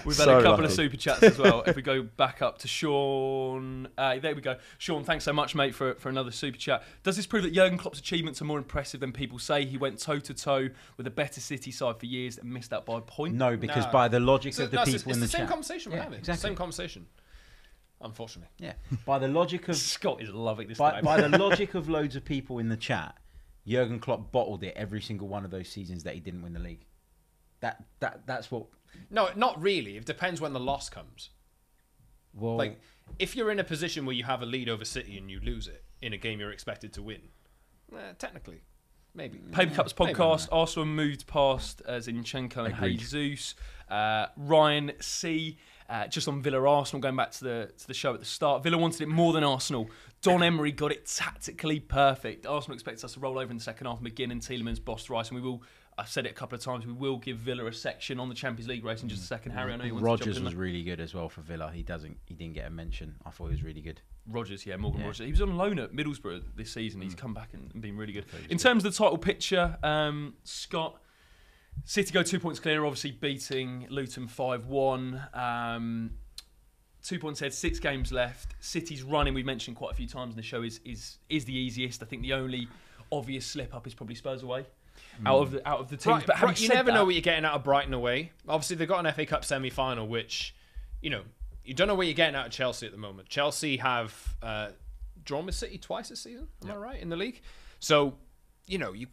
We've had So a couple lucky. of super chats as well. if we go back up to Sean, uh, there we go. Sean, thanks so much, mate, for, for another super chat. Does this prove that Jurgen Klopp's achievements are more impressive than people say? He went toe to toe with a better City side for years and missed out by a point. No, because No. by the logic So of the that's- people it's in the, the same chat. conversation we're Yeah, having. exactly. Same conversation. Unfortunately. Yeah, by the logic of Scott is loving this. by, by the logic of loads of people in the chat, Jurgen Klopp bottled it every single one of those seasons that he didn't win the league. That that that's what. No, not really. It depends when the loss comes. Well, Like, if you're in a position where you have a lead over City and you lose it in a game you're expected to win, eh, technically, maybe. Paper Cups Maybe. podcast. Arsenal moved past uh, Zinchenko and Agreed. Jesus. Uh, Ryan C. Uh, just on Villa Arsenal, going back to the to the show at the start. Villa wanted it more than Arsenal. Don Emery got it tactically perfect. Arsenal expects us to roll over in the second half. McGinn and Tielemans bossed Rice, and we will. I've said it a couple of times. We will give Villa a section on the Champions League race in just a second. Harry, I know you want to Rogers in was there. really good as well for Villa. He doesn't. He didn't get a mention. I thought he was really good. Rogers, yeah, Morgan Yeah. Rogers. He was on loan at Middlesbrough this season. He's come back and, and been really good. In terms of the title picture, um, Scott, City go two points clear, obviously beating Luton 5 1. Um, two points ahead, six games left. City's running, we mentioned quite a few times in the show, is, is, is the easiest. I think the only obvious slip up is probably Spurs away. Out of the out of the teams, but you never that, know what you're getting out of Brighton away. Obviously, they've got an FA Cup semi final, which, you know, you don't know what you're getting out of Chelsea at the moment. Chelsea have uh, drawn with City twice this season. Am I right in the league? So, you know, you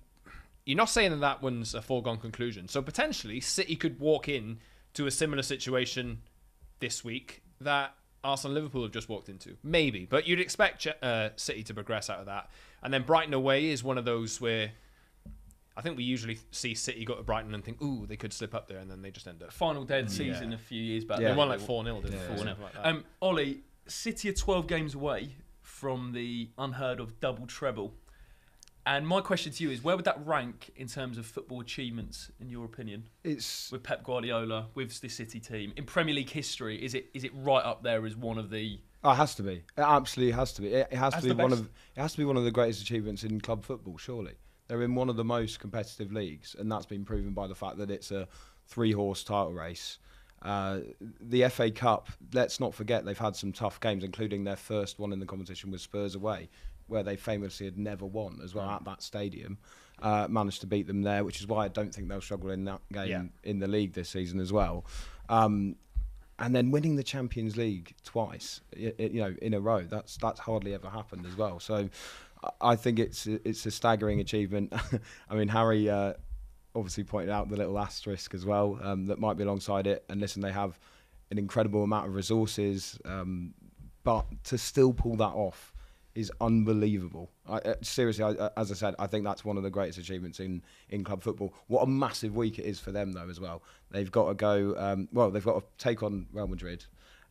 you're not saying that that one's a foregone conclusion. So potentially, City could walk in to a similar situation this week that Arsenal and Liverpool have just walked into. Maybe, but you'd expect uh, City to progress out of that. And then Brighton away is one of those where I think we usually see City go to Brighton and think, ooh, they could slip up there, and then they just end up. final day of the season a few years back. Yeah. They won like 4 0, didn't Yeah. they? 4 Something like. Um, Ollie, City are 12 games away from the unheard of double treble. And my question to you is where would that rank in terms of football achievements, in your opinion, It's with Pep Guardiola, with the City team? In Premier League history, is it is it right up there as one of the Oh, it has to be. It absolutely has to be. It, it has As to be the one of it has to be one of the greatest achievements in club football. Surely they're in one of the most competitive leagues, and that's been proven by the fact that it's a three-horse title race. Uh, the FA Cup. Let's not forget they've had some tough games, including their first one in the competition with Spurs away, where they famously had never won as well at that stadium. Uh, managed to beat them there, which is why I don't think they'll struggle in that game Yeah. in the league this season as well. Um, and then winning the Champions League twice, you know, in a row. That's that's hardly ever happened as well. So, I- think it's a- it's a staggering achievement. I mean, Harry uh, obviously pointed out the little asterisk as well um, that might be alongside it. And listen, they have an incredible amount of resources, um, but to still pull that off is unbelievable. I, uh, seriously, I, uh, as I said, I think that's one of the greatest achievements in, in club football. What a massive week it is for them, though, as well. They've got to go. Um, well, they've got to take on Real Madrid,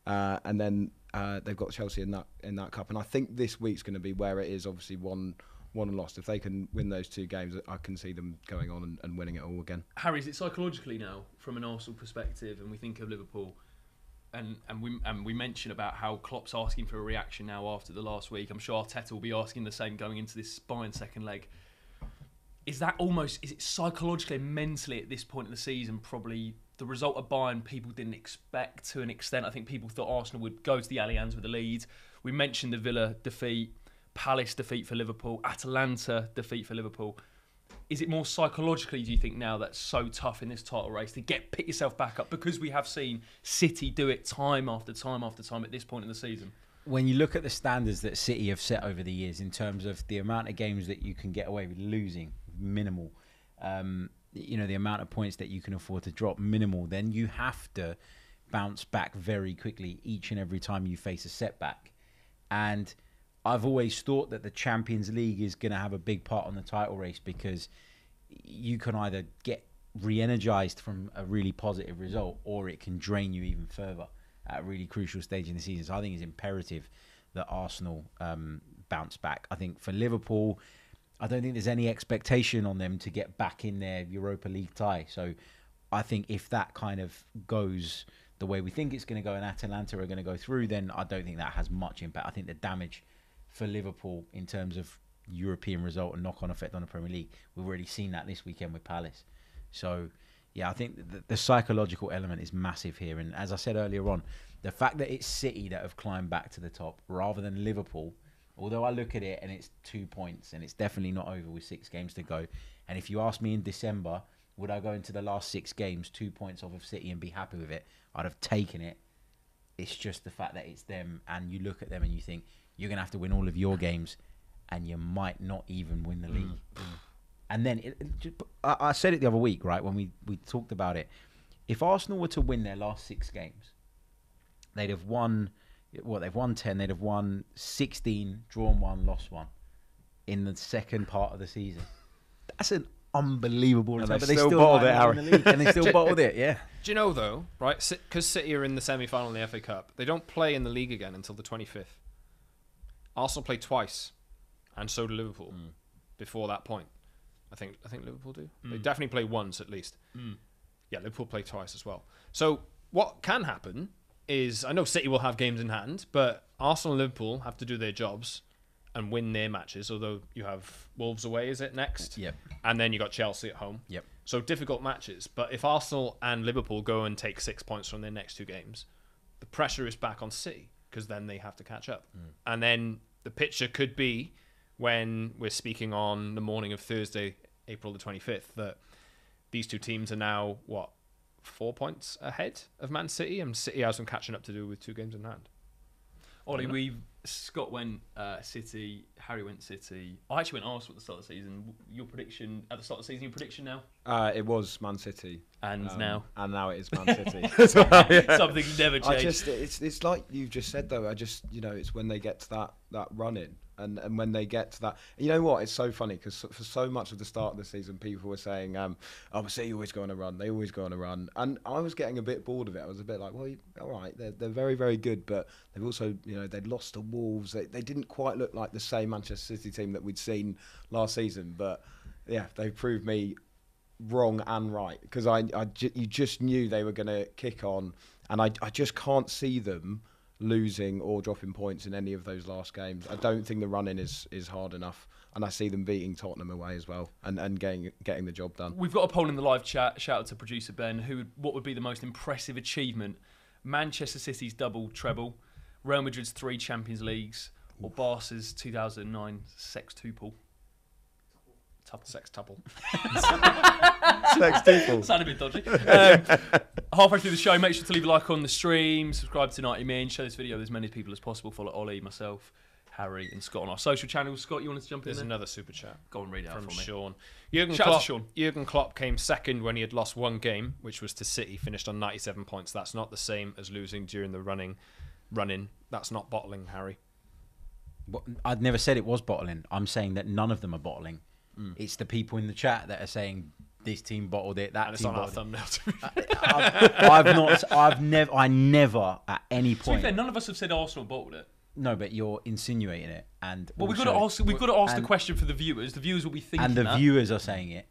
uh, and then uh, they've got Chelsea in that in that cup. And I think this week's going to be where it is. Obviously, one one and lost. If they can win those two games, I can see them going on and, and winning it all again. Harry, is it psychologically now, from an Arsenal perspective, and we think of Liverpool, and and we and we mention about how Klopp's asking for a reaction now after the last week. I'm sure Arteta will be asking the same going into this Bayern second leg. Is that almost is it psychologically and mentally at this point in the season probably the result of Bayern people didn't expect to an extent. I think people thought Arsenal would go to the Allianz with the lead. We mentioned the Villa defeat, Palace defeat for Liverpool, Atalanta defeat for Liverpool is it more psychologically do you think now that's so tough in this title race to get pick yourself back up because we have seen City do it time after time after time at this point in the season when you look at the standards that City have set over the years in terms of the amount of games that you can get away with losing, minimal, um, you know, the amount of points that you can afford to drop, minimal, then you have to bounce back very quickly each and every time you face a setback. And I've always thought that the Champions League is going to have a big part on the title race because you can either get re-energized from a really positive result or it can drain you even further at a really crucial stage in the season. So I think it's imperative that Arsenal um, bounce back. I think for Liverpool, I don't think there's any expectation on them to get back in their Europa League tie. So I think if that kind of goes the way we think it's going to go and Atalanta are going to go through, then I don't think that has much impact. I think the damage for Liverpool in terms of European result and knock on effect on the Premier League, we've already seen that this weekend with Palace. So, yeah, I think the, the psychological element is massive here. And as I said earlier on, the fact that it's City that have climbed back to the top rather than Liverpool, although I look at it and it's two points and it's definitely not over with six games to go. And if you ask me in December, would I go into the last six games two points off of City and be happy with it? I'd have taken it. It's just the fact that it's them, and you look at them and you think you're gonna have to win all of your games, and you might not even win the league. Mm. Mm. And then it, it just, I, I said it the other week, right when we we talked about it. If Arsenal were to win their last six games, they'd have won. What they've won ten, they'd have won sixteen, drawn one, lost one, in the second part of the season. That's an unbelievable And result. they But they still still bottled it, not win Harry. the league, and they still bottled it. Yeah. Do you know though, right? Because City are in the semi-final in the FA Cup, they don't play in the league again until the 25th. Arsenal play twice, and so do Liverpool. Mm. Before that point, I think I think Liverpool do. They mm. definitely play once at least. Mm. Yeah, Liverpool play twice as well. So what can happen is I know City will have games in hand, but Arsenal and Liverpool have to do their jobs and win their matches. Although you have Wolves away, is it next? Yep. And then you got Chelsea at home. Yep. So difficult matches. But if Arsenal and Liverpool go and take six points from their next two games, the pressure is back on City because then they have to catch up. Mm. And then the picture could be when we're speaking on the morning of Thursday, April the 25th, that these two teams are now, what, four points ahead of Man City? And City has some catching up to do with two games in hand. Ollie we Scott went uh, City Harry went City I actually went Arsenal at the start of the season your prediction at the start of the season your prediction now Uh, it was Man City, and um, now and now it is Man City. As well, yeah. something never I just it's it's like you've just said though. I just you know it's when they get to that that run in and and when they get to that. You know what? It's so funny because for so much of the start of the season, people were saying, um, "Oh, City always go on a run. They always go on a run," and I was getting a bit bored of it. I was a bit like, "Well, you- all right, they're they're very very good, but they've also you know they'd lost to Wolves. They they didn't quite look like the same Manchester City team that we'd seen last season, but." Yeah, they proved me wrong and right because I, I ju- you just knew they were going to kick on, and I, I just can't see them losing or dropping points in any of those last games. I don't think the running is is hard enough, and I see them beating Tottenham away as well and, and getting getting the job done. We've got a poll in the live chat. Shout out to producer Ben. Who? would- What would be the most impressive achievement? Manchester City's double treble, Real Madrid's three Champions Leagues, or Barca's 2009 sextuple. Tuple. Sex tuple. Next people. Sounded a bit dodgy. Um, halfway through the show, make sure to leave a like on the stream, subscribe to 90 Min, share this video with as many people as possible. Follow Ollie, myself, Harry, and Scott on our social channels. Scott, you wanted to jump in There's another super chat. Go and read it out from for me. Sean. Jurgen Shout out to Klopp, Sean. Jurgen Klopp came second when he had lost one game, which was to City, finished on 97 points. That's not the same as losing during the running. Running. That's not bottling, Harry. I'd never said it was bottling. I'm saying that none of them are bottling. Mm. It's the people in the chat that are saying this team bottled it, that And it's team on our it. thumbnail. I've, I've not. I've never. I never at any To be point. fair, none of us have said Arsenal bottled it. no, but you're insinuating it, and Well, we've got to ask. We've got to ask and- the question for the viewers. The viewers will be thinking and the that. viewers are saying it.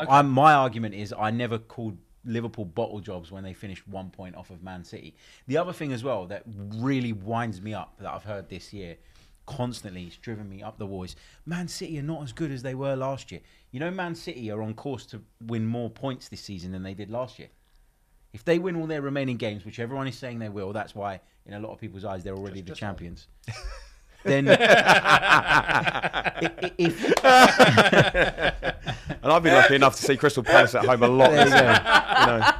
Okay. I'm, my argument is I never called Liverpool bottle jobs when they finished one point off of Man City. The other thing as well that really winds me up that I've heard this year constantly, it's driven me up the wall is Man City are not as good as they were last year. You know, Man City are on course to win more points this season than they did last year. If they win all their remaining games, which everyone is saying they will, that's why in a lot of people's eyes they're already Just- the just champions. then i- i- if, And I've been lucky enough to see Crystal Palace at home a lot. There you go. you know.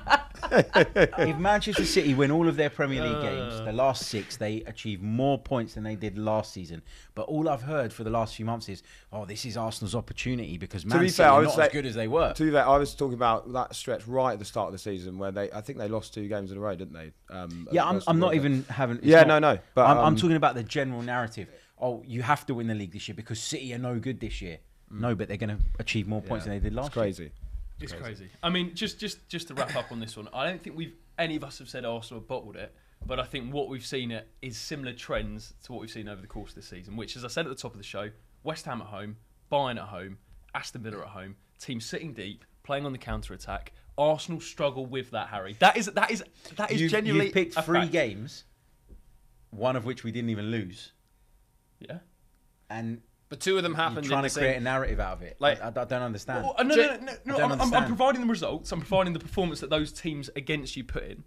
If Manchester City win all of their Premier League games, the last six, they achieve more points than they did last season. But all I've heard for the last few months is, oh, this is Arsenal's opportunity because Man be City fair, I are would not say- as good as they were. To be fair, I was talking about that stretch right at the start of the season where they, I think they lost two games in a row, didn't they? Um, yeah, I'm, I'm not Wolves. even having. it's Yeah, not- no, no. But I'm, I'm um, talking about the general narrative. Oh, you have to win the league this year because City are no good this year. No, but they're going to achieve more points than they did last It's crazy. It's crazy. I mean, just just just to wrap up on this one, I don't think we've any of us have said Arsenal have bottled it, but I think what we've seen it is similar trends to what we've seen over the course of this season. Which, as I said at the top of the show, West Ham at home, Bayern at home, Aston Villa at home, teams sitting deep, playing on the counter attack. Arsenal struggle with that, Harry. That is that is that is You've, genuinely you've picked three fact. games, one of which we didn't even lose, Yeah. and But two of them you're trying in the to create a narrative out of it. Like- Like I, I don't understand. Well, no, no, no, no, no I'm, I'm, I'm providing the results. I'm providing the performance that those teams against you put in,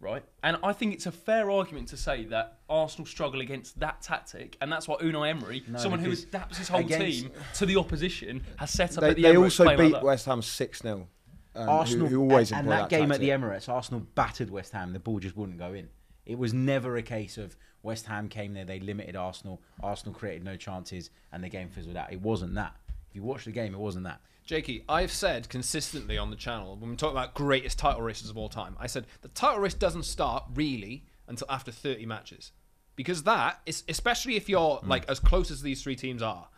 right? And I think it's a fair argument to say that Arsenal struggle against that tactic, and that's why Unai Emery, No, someone who adapts his whole against- team to the opposition, has set up They, at the they Emirates also playing like beat. West Ham 6 0. Um, Arsenal who, who always and, and employ that, game at the. Emirates, Arsenal battered West Ham. The ball just wouldn't go in. It was never a case of West Ham came there, they limited Arsenal. Arsenal created no chances, and the game fizzled out. It wasn't that. If you watch the game, it wasn't that. Jakey, I've said consistently on the channel when we talk about greatest title races of all time, I said the title race doesn't start really until after 30 matches. Because that is especially if you're mm. like as close as these three teams are,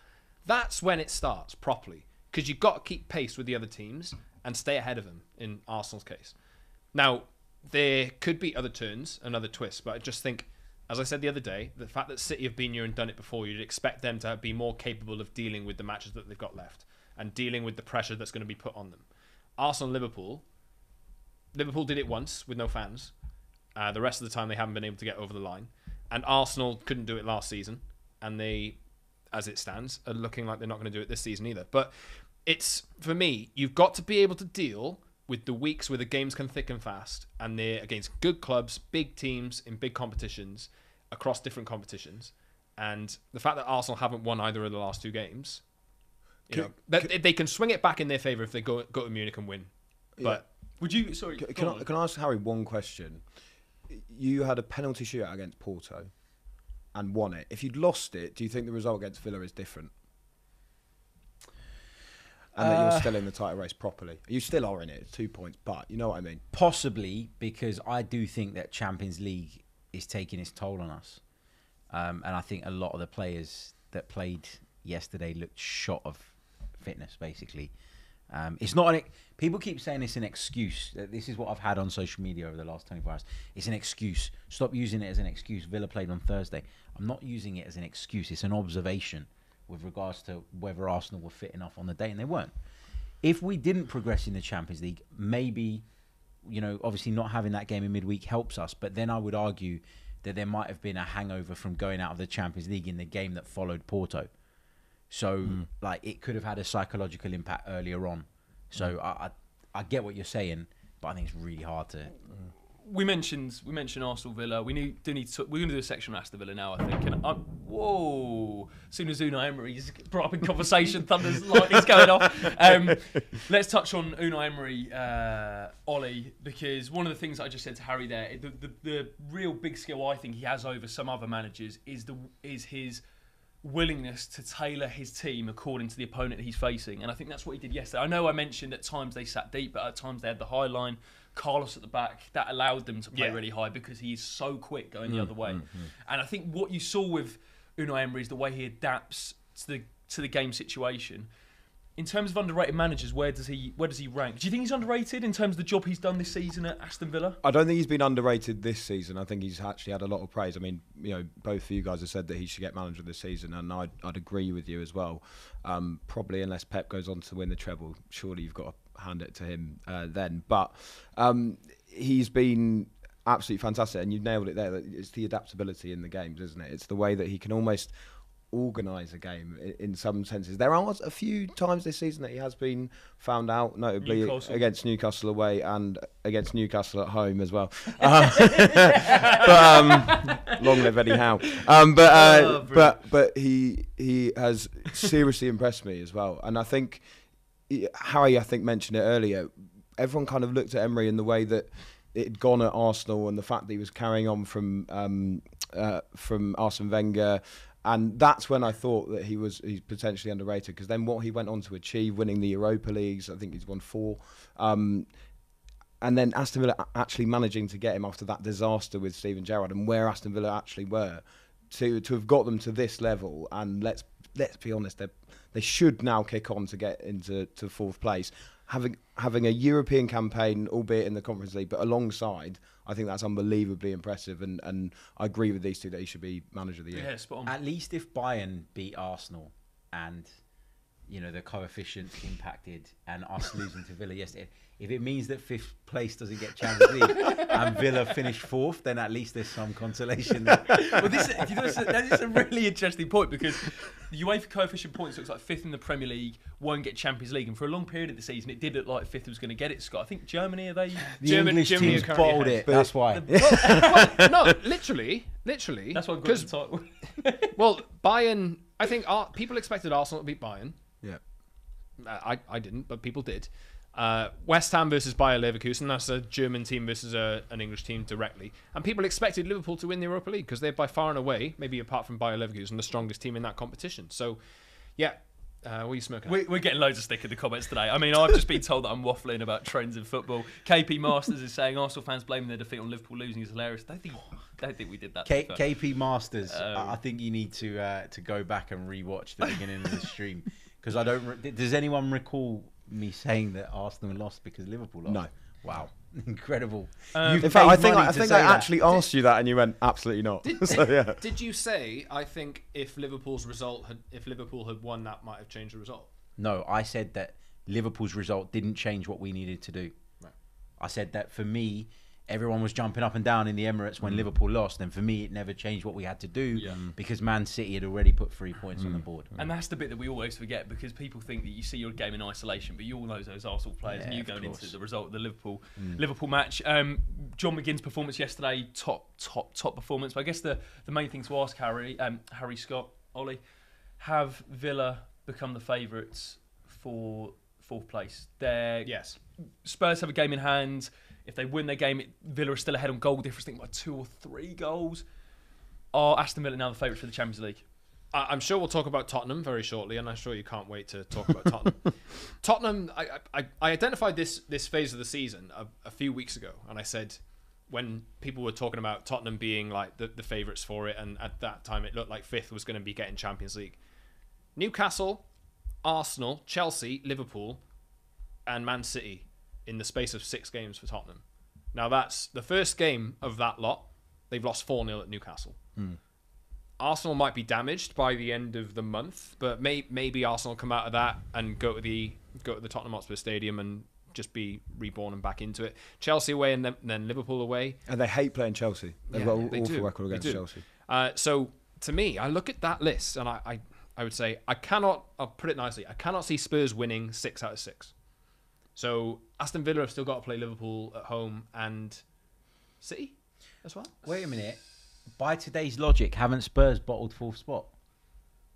that's when it starts properly. Because you've got to keep pace with the other teams and stay ahead of them in Arsenal's case. Now, there could be other turns and other twists, but I just think, as I said the other day, the fact that City have been here and done it before, you'd expect them to be more capable of dealing with the matches that they've got left and dealing with the pressure that's going to be put on them. Arsenal, Liverpool, Liverpool did it once with no fans. Uh, the rest of the time, they haven't been able to get over the line. And Arsenal couldn't do it last season, and they, as it stands, are looking like they're not going to do it this season either. But it's for me, you've got to be able to deal with the weeks where the games come thick and fast, and they're against good clubs, big teams in big competitions across different competitions. And the fact that Arsenal haven't won either of the last two games, you Can- know, that they can swing it back in their favour if they go go to Munich and win. But Would you? Sorry, Can, can. I, can I ask Harry one question? You had a penalty shootout against Porto and won it. If you'd lost it, do you think the result against Villa is different? And that Uh, you're still in the title race properly. You still are in it, it's two points, but you know what I mean. Possibly because I do think that Champions League is taking its toll on us, um, and I think a lot of the players that played yesterday looked shot of fitness. Basically, um, it's not an. People keep saying it's an excuse. This is what I've had on social media over the last 24 hours. It's an excuse. Stop using it as an excuse. Villa played on Thursday. I'm not using it as an excuse. It's an observation with regards to whether Arsenal were fit enough on the day, and they weren't. If we didn't progress in the Champions League, maybe you know, obviously not having that game in midweek helps us. But then I would argue that there might have been a hangover from going out of the Champions League in the game that followed Porto. So Hmm. like it could have had a psychological impact earlier on. So Hmm. I, I I get what you're saying, but I think it's really hard to. We mentioned we mentioned Arsenal Villa. We need, do need to. We're going to do a section on Aston Villa now, I think. And I'm, whoa! As soon as Unai Emery's brought up in conversation, thunder's lightning's going off. Um, let's touch on Unai Emery, uh, Ollie, because one of the things I just said to Harry there, the, the, the real big skill I think he has over some other managers is the is his willingness to tailor his team according to the opponent he's facing. And I think that's what he did yesterday. I know I mentioned at times they sat deep, but at times they had the high line. Carlos at the back, that allowed them to play Yeah. really high because he is so quick going the mm, other way. Mm, mm. And I think what you saw with Unai Emery is the way he adapts to the to the game situation. In terms of underrated managers, where does he where does he rank? Do you think he's underrated in terms of the job he's done this season at Aston Villa? I don't think he's been underrated this season. I think he's actually had a lot of praise. I mean, you know, both of you guys have said that he should get manager this season, and I'd, I'd agree with you as well. Um, probably unless Pep goes on to win the treble, surely you've got to hand it to him uh, then. But um, he's been absolutely fantastic, and you nailed it there. It's the adaptability in the games, isn't it? It's the way that he can almost organise a game in some senses. There are a few times this season that he has been found out, notably Newcastle. against Newcastle away and against Newcastle at home as well. Uh, but um, long live anyhow. Um, but uh, Oh, but but he he has seriously impressed me as well, and I think Harry I think mentioned it earlier. Everyone kind of looked at Emery in the way that it had gone at Arsenal and the fact that he was carrying on from um, uh, from Arsene Wenger. And that's when I thought that he was he's potentially underrated because then what he went on to achieve, winning the Europa Leagues, I think he's won four, um, and then Aston Villa actually managing to get him after that disaster with Steven Gerrard and where Aston Villa actually were, to to have got them to this level and let's let's be honest, they they should now kick on to get into to fourth place, having having a European campaign, albeit in the Conference League, but alongside. I think that's unbelievably impressive, and, and I agree with these two that he should be manager of the year. Yeah, spot on. At least if Bayern beat Arsenal and you know the coefficients impacted and us losing to Villa yesterday, if it means that fifth place doesn't get Champions League and Villa finish fourth, then at least there's some consolation. There. well, this, you know, this is- that is a really interesting point because the UEFA coefficient points looks like fifth in the Premier League won't get Champions League, and for a long period of the season, it did look like fifth was going to get it. Scott, I think Germany are they? The German- English Germany teams bottled it. That's why. well, no, literally, literally. That's why I because well, Bayern. I think Ar- people expected Arsenal to beat Bayern. Yeah. Uh, I, I didn't, but people did. Uh, West Ham versus Bayer Leverkusen. That's a German team versus a, an English team directly. And people expected Liverpool to win the Europa League because they're by far and away, maybe apart from Bayer Leverkusen, the strongest team in that competition. So, yeah. Uh, what are you smoking? We, we're getting loads of stick in the comments today. I mean, I've just been told that I'm waffling about trends in football. KP Masters is saying Arsenal fans blaming their defeat on Liverpool losing is hilarious. Don't think, don't think we did that. K- KP Masters. Um, I I think you need to uh, to go back and rewatch the beginning of the stream because I don't. Re- does anyone recall me saying that Arsenal lost because Liverpool lost? No. Wow, incredible. Um, In fact, I think money I think say I that. actually asked you that, and you went absolutely not. Did, so yeah. did you say I think if Liverpool's result had if Liverpool had won that might have changed the result? No, I said that Liverpool's result didn't change what we needed to do. Right. I said that for me, everyone was jumping up and down in the Emirates Mm. when Liverpool lost, and for me, it never changed what we had to do Yeah. Mm. because Man City had already put three points on the board. And that's the bit that we always forget because people think that you see your game in isolation, but you all know those Arsenal players and you of going into the result of the Liverpool Liverpool match. Um, John McGinn's performance yesterday, top, top, top performance. But I guess the, the main thing to ask Harry, um, Harry Scott, Ollie, have Villa become the favourites for fourth place? They're Yes. Spurs have a game in hand. If they win their game, Villa are still ahead on goal difference, I think by two or three goals. Are Aston Villa now the favourites for the Champions League? I- I'm sure we'll talk about Tottenham very shortly, and I'm sure you can't wait to talk about Tottenham. Tottenham, I, I, I identified this this phase of the season a, a few weeks ago, and I said when people were talking about Tottenham being like the, the favourites for it, and at that time it looked like fifth was going to be getting Champions League. Newcastle, Arsenal, Chelsea, Liverpool, and Man City in the space of six games for Tottenham. Now that's the first game of that lot. They've lost 4 0 at Newcastle. Arsenal might be damaged by the end of the month, but may, maybe Arsenal come out of that and go to the go to the Tottenham Hotspur Stadium and just be reborn and back into it. Chelsea away and then, then Liverpool away. And they hate playing Chelsea. They've Yeah, got an they awful do. record against. Chelsea. Uh, so to me, I look at that list and I, I, I would say I cannot. I'll put it nicely. I cannot see Spurs winning six out of six. So Aston Villa have still got to play Liverpool at home and City as well. Wait a minute. By today's logic, haven't Spurs bottled fourth spot?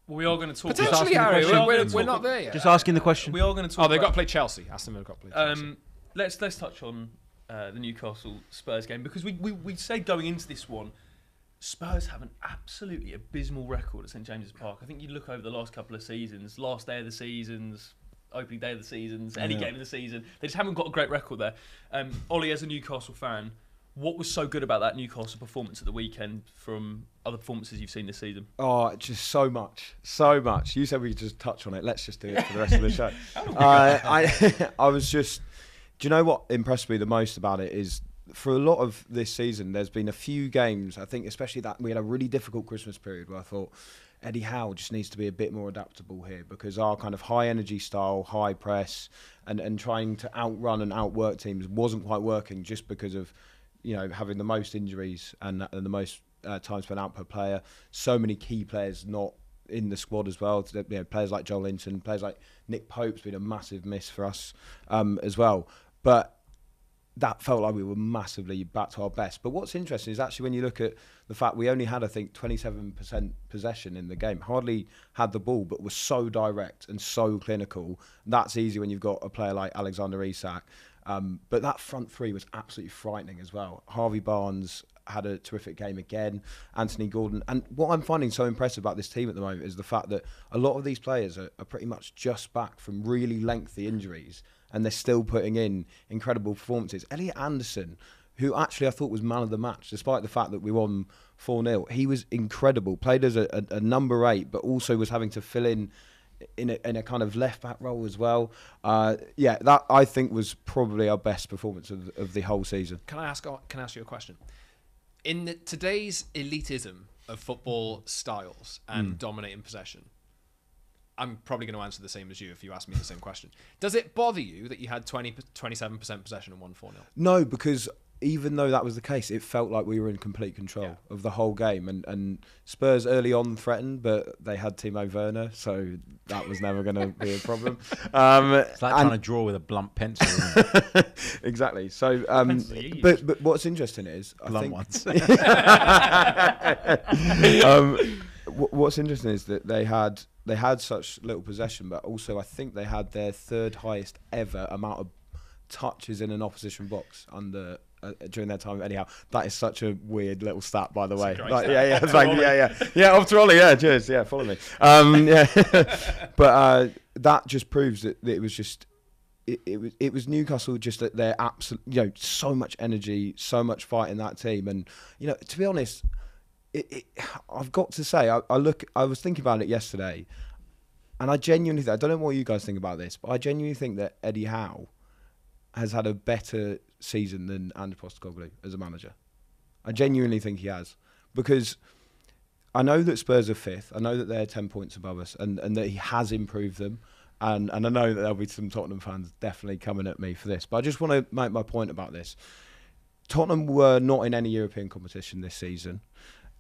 we are going to talk. Potentially, asking the Harry. We're, we're, we're not there yet. Just asking the question. We are going to talk. oh, they've got to play Chelsea. Aston Villa got to play Chelsea. Um, let's let's touch on uh, the Newcastle Spurs game because we, we we said going into this one, Spurs have an absolutely abysmal record at St James's Park. I think you look over the last couple of seasons, last day of the seasons, opening day of the seasons, any Yeah. game of the season, they just haven't got a great record there. Um, Ollie, as a Newcastle fan, what was so good about that Newcastle performance at the weekend from other performances you've seen this season? Oh, just so much, so much. You said we could just touch on it. Let's just do it for the rest of the show. uh, I, I was just. Do you know what impressed me the most about it is for a lot of this season, there's been a few games. I think, especially that we had a really difficult Christmas period where I thought Eddie Howe just needs to be a bit more adaptable here because our kind of high energy style, high press, and and trying to outrun and outwork teams wasn't quite working just because of you know having the most injuries and, and the most uh, time spent out per player. So many key players not in the squad as well. You know, players like Joelinton, players like Nick Pope's been a massive miss for us um, as well. But that felt like we were massively back to our best. But what's interesting is actually when you look at the fact we only had, I think, 27% possession in the game, hardly had the ball, but was so direct and so clinical. That's easy when you've got a player like Alexander Isak. Um, but that front three was absolutely frightening as well. Harvey Barnes had a terrific game again. Anthony Gordon. And what I'm finding so impressive about this team at the moment is the fact that a lot of these players are, are pretty much just back from really lengthy injuries and they're still putting in incredible performances. Elliot Anderson, who actually I thought was man of the match, despite the fact that we won 4 0, he was incredible. Played as a, a, a number eight, but also was having to fill in. In a, in a kind of left back role as well, uh, yeah, that I think was probably our best performance of, of the whole season. Can I ask? Can I ask you a question? In the, today's elitism of football styles and dominating possession, I'm probably going to answer the same as you if you ask me the same question. Does it bother you that you had 20, 27% possession and won 4 0? No, because even though that was the case, it felt like we were in complete control Yeah. of the whole game. And, and Spurs early on threatened, but they had Timo Werner, so that was never going to be a problem. Um, It's like and- trying to draw with a blunt pencil. isn't it? exactly. So, um, Depends on the age. but but what's interesting is I blunt think ones. um, what's interesting is that they had they had such little possession, but also I think they had their third highest ever amount of touches in an opposition box under. Uh, during their time, anyhow, that is such a weird little stat, by the way. Like, yeah, yeah, you, yeah, yeah, yeah. Off trolley, yeah. Cheers, yeah. Follow me. Um, yeah, but uh, that just proves that, that it was just it, it was it was Newcastle just that they're absolute you know so much energy, so much fight in that team, and you know to be honest, it, it, I've got to say I, I look I was thinking about it yesterday, and I genuinely think, I don't know what you guys think about this, but I genuinely think that Eddie Howe has had a better season than Ange Postecoglou as a manager. I genuinely think he has because. I know that Spurs are fifth. I know that they're ten points above us, and, and that he has improved them. And and I know that there'll be some Tottenham fans definitely coming at me for this, but I just want to make my point about this. Tottenham were not in any European competition this season.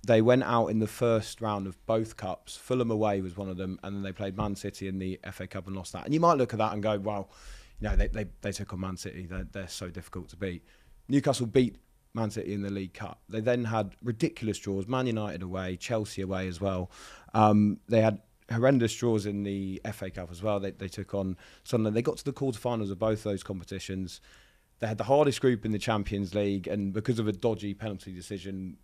They went out in the first round of both cups. Fulham away was one of them, and then they played Man City in the FA Cup and lost that. And you might look at that and go, "Well, you know, they they, they took on Man City. They're, they're so difficult to beat." Newcastle beat Man City in the League Cup. They then had ridiculous draws: Man United away, Chelsea away as well. Um, they had horrendous draws in the FA Cup as well. They they took on Sunderland. They got to the quarterfinals of both those competitions. They had the hardest group in the Champions League, and because of a dodgy penalty decision,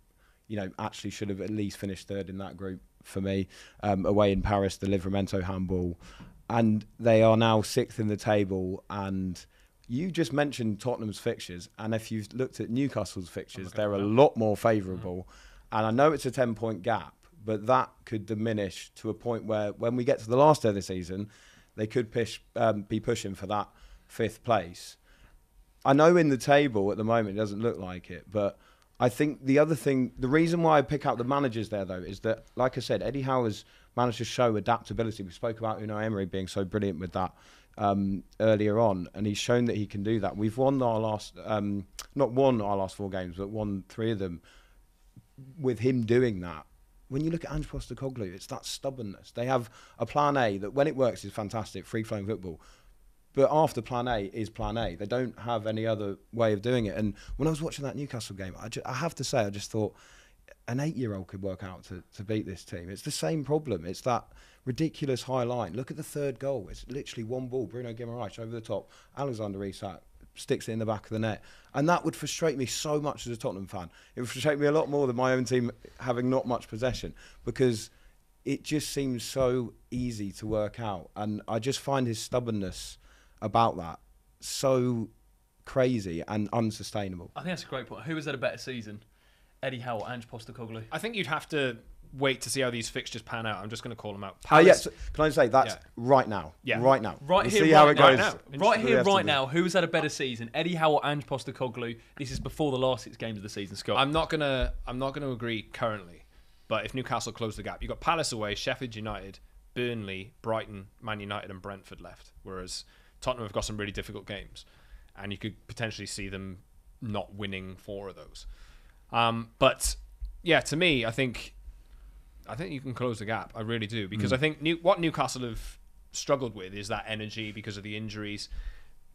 you know, actually should have at least finished third in that group for me. Um, away in Paris, the Livramento handball, and they are now sixth in the table. And you just mentioned Tottenham's fixtures, and if you've looked at Newcastle's fixtures, they're a lot more favourable. And I know it's a ten-point gap, but that could diminish to a point where, when we get to the last day of the season, they could push, um, be pushing for that fifth place. I know in the table at the moment it doesn't look like it, but I think the other thing, the reason why I pick out the managers there though, is that, like I said, Eddie Howe has managed to show adaptability. We spoke about Unai Emery being so brilliant with that um, earlier on, and he's shown that he can do that. We've won our last, um, not won our last four games, but won three of them with him doing that. When you look at Ange Postecoglou, it's that stubbornness. They have a plan A that, when it works, is fantastic, free flowing football. But after plan A is plan A. They don't have any other way of doing it. And when I was watching that Newcastle game, I, ju- I have to say, I just thought an eight year old could work out to, to beat this team. It's the same problem. It's that ridiculous high line. Look at the third goal. It's literally one ball. Bruno Guimaraes over the top. Alexander Isak sticks it in the back of the net. And that would frustrate me so much as a Tottenham fan. It would frustrate me a lot more than my own team having not much possession because it just seems so easy to work out. And I just find his stubbornness about that so crazy and unsustainable. I think that's a great point. Who has had a better season, Eddie Howe or Ange Postecoglou? I think you'd have to wait to see how these fixtures pan out. I'm just going to call them out. Oh, Palace, yes. Can I say that's Yeah. right now? Yeah. Right now. Right We'll here, see right how it now. goes. Now. Right here, right now. Who has had a better season, Eddie Howe or Ange Postecoglou? This is before the last six games of the season, Scott. I'm not gonna. I'm not gonna agree currently. But if Newcastle close the gap, you've got Palace away, Sheffield United, Burnley, Brighton, Man United, and Brentford left. Whereas Tottenham have got some really difficult games, and you could potentially see them not winning four of those. Um, but yeah, to me, I think I think you can close the gap. I really do because I think New, what Newcastle have struggled with is that energy because of the injuries.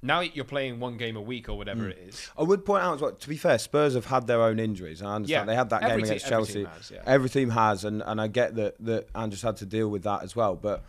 Now you're playing one game a week or whatever it is. I would point out well, to be fair, Spurs have had their own injuries. I understand Yeah, they had that every game against every Chelsea. team has, yeah. Every team has, and, and I get that that Ange's had to deal with that as well. But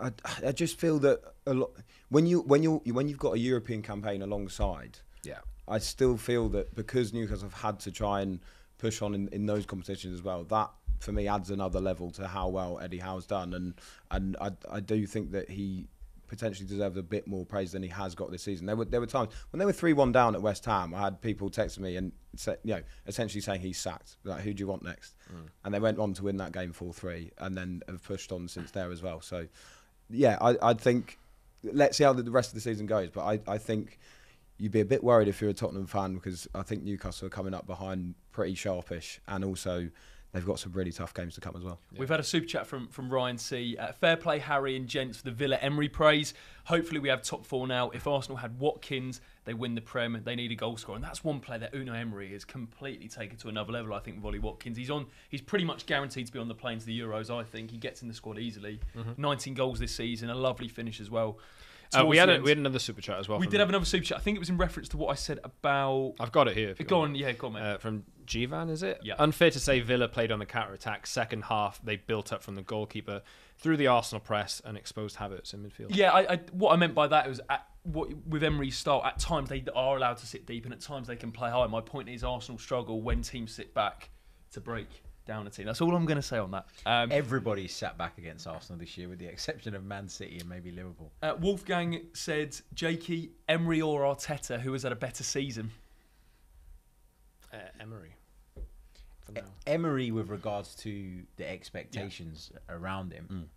I, I just feel that a lot when you when you when you've got a European campaign alongside, Yeah. I still feel that because Newcastle have had to try and push on in, in those competitions as well, that for me adds another level to how well Eddie Howe's done, and and I, I do think that he potentially deserves a bit more praise than he has got this season. There were there were times when they were three one down at West Ham, I had people texting me and say, you know essentially saying he's sacked. Like who do you want next? Mm. And they went on to win that game four three, and then have pushed on since there as well. So yeah, I I think let's see how the rest of the season goes, but I I think you'd be a bit worried if you're a Tottenham fan because I think Newcastle are coming up behind pretty sharpish, and also they've got some really tough games to come as well. We've had a super chat from, from Ryan C. Uh, fair play, Harry and Gents, for the Villa Emery praise. Hopefully, we have top four now. If Arsenal had Watkins, they win the Prem. They need a goal scorer, and that's one player that Unai Emery has completely taken to another level. I think Ollie Watkins. He's on. He's pretty much guaranteed to be on the plane to the Euros. I think he gets in the squad easily. 19 goals this season, a lovely finish as well. Uh, we had a, we had another super chat as well. we did have another super chat. I think it was in reference to what I said about. I've got it here. Go on, yeah, go on, mate. Uh, from Jivan, is it? Yeah. Unfair to say Villa played on the counter attack. Second half, they built up from the goalkeeper through the Arsenal press and exposed Havertz in midfield. Yeah, I, I, what I meant by that was at, what, with Emery's style, at times they are allowed to sit deep and at times they can play high. My point is Arsenal struggle when teams sit back to break down a team. That's all I'm going to say on that. Um, Everybody's sat back against Arsenal this year, with the exception of Man City and maybe Liverpool. uh, Wolfgang said, Jakey, Emery or Arteta, who has had a better season? Uh, Emery. For E- Emery, with regards to the expectations around him,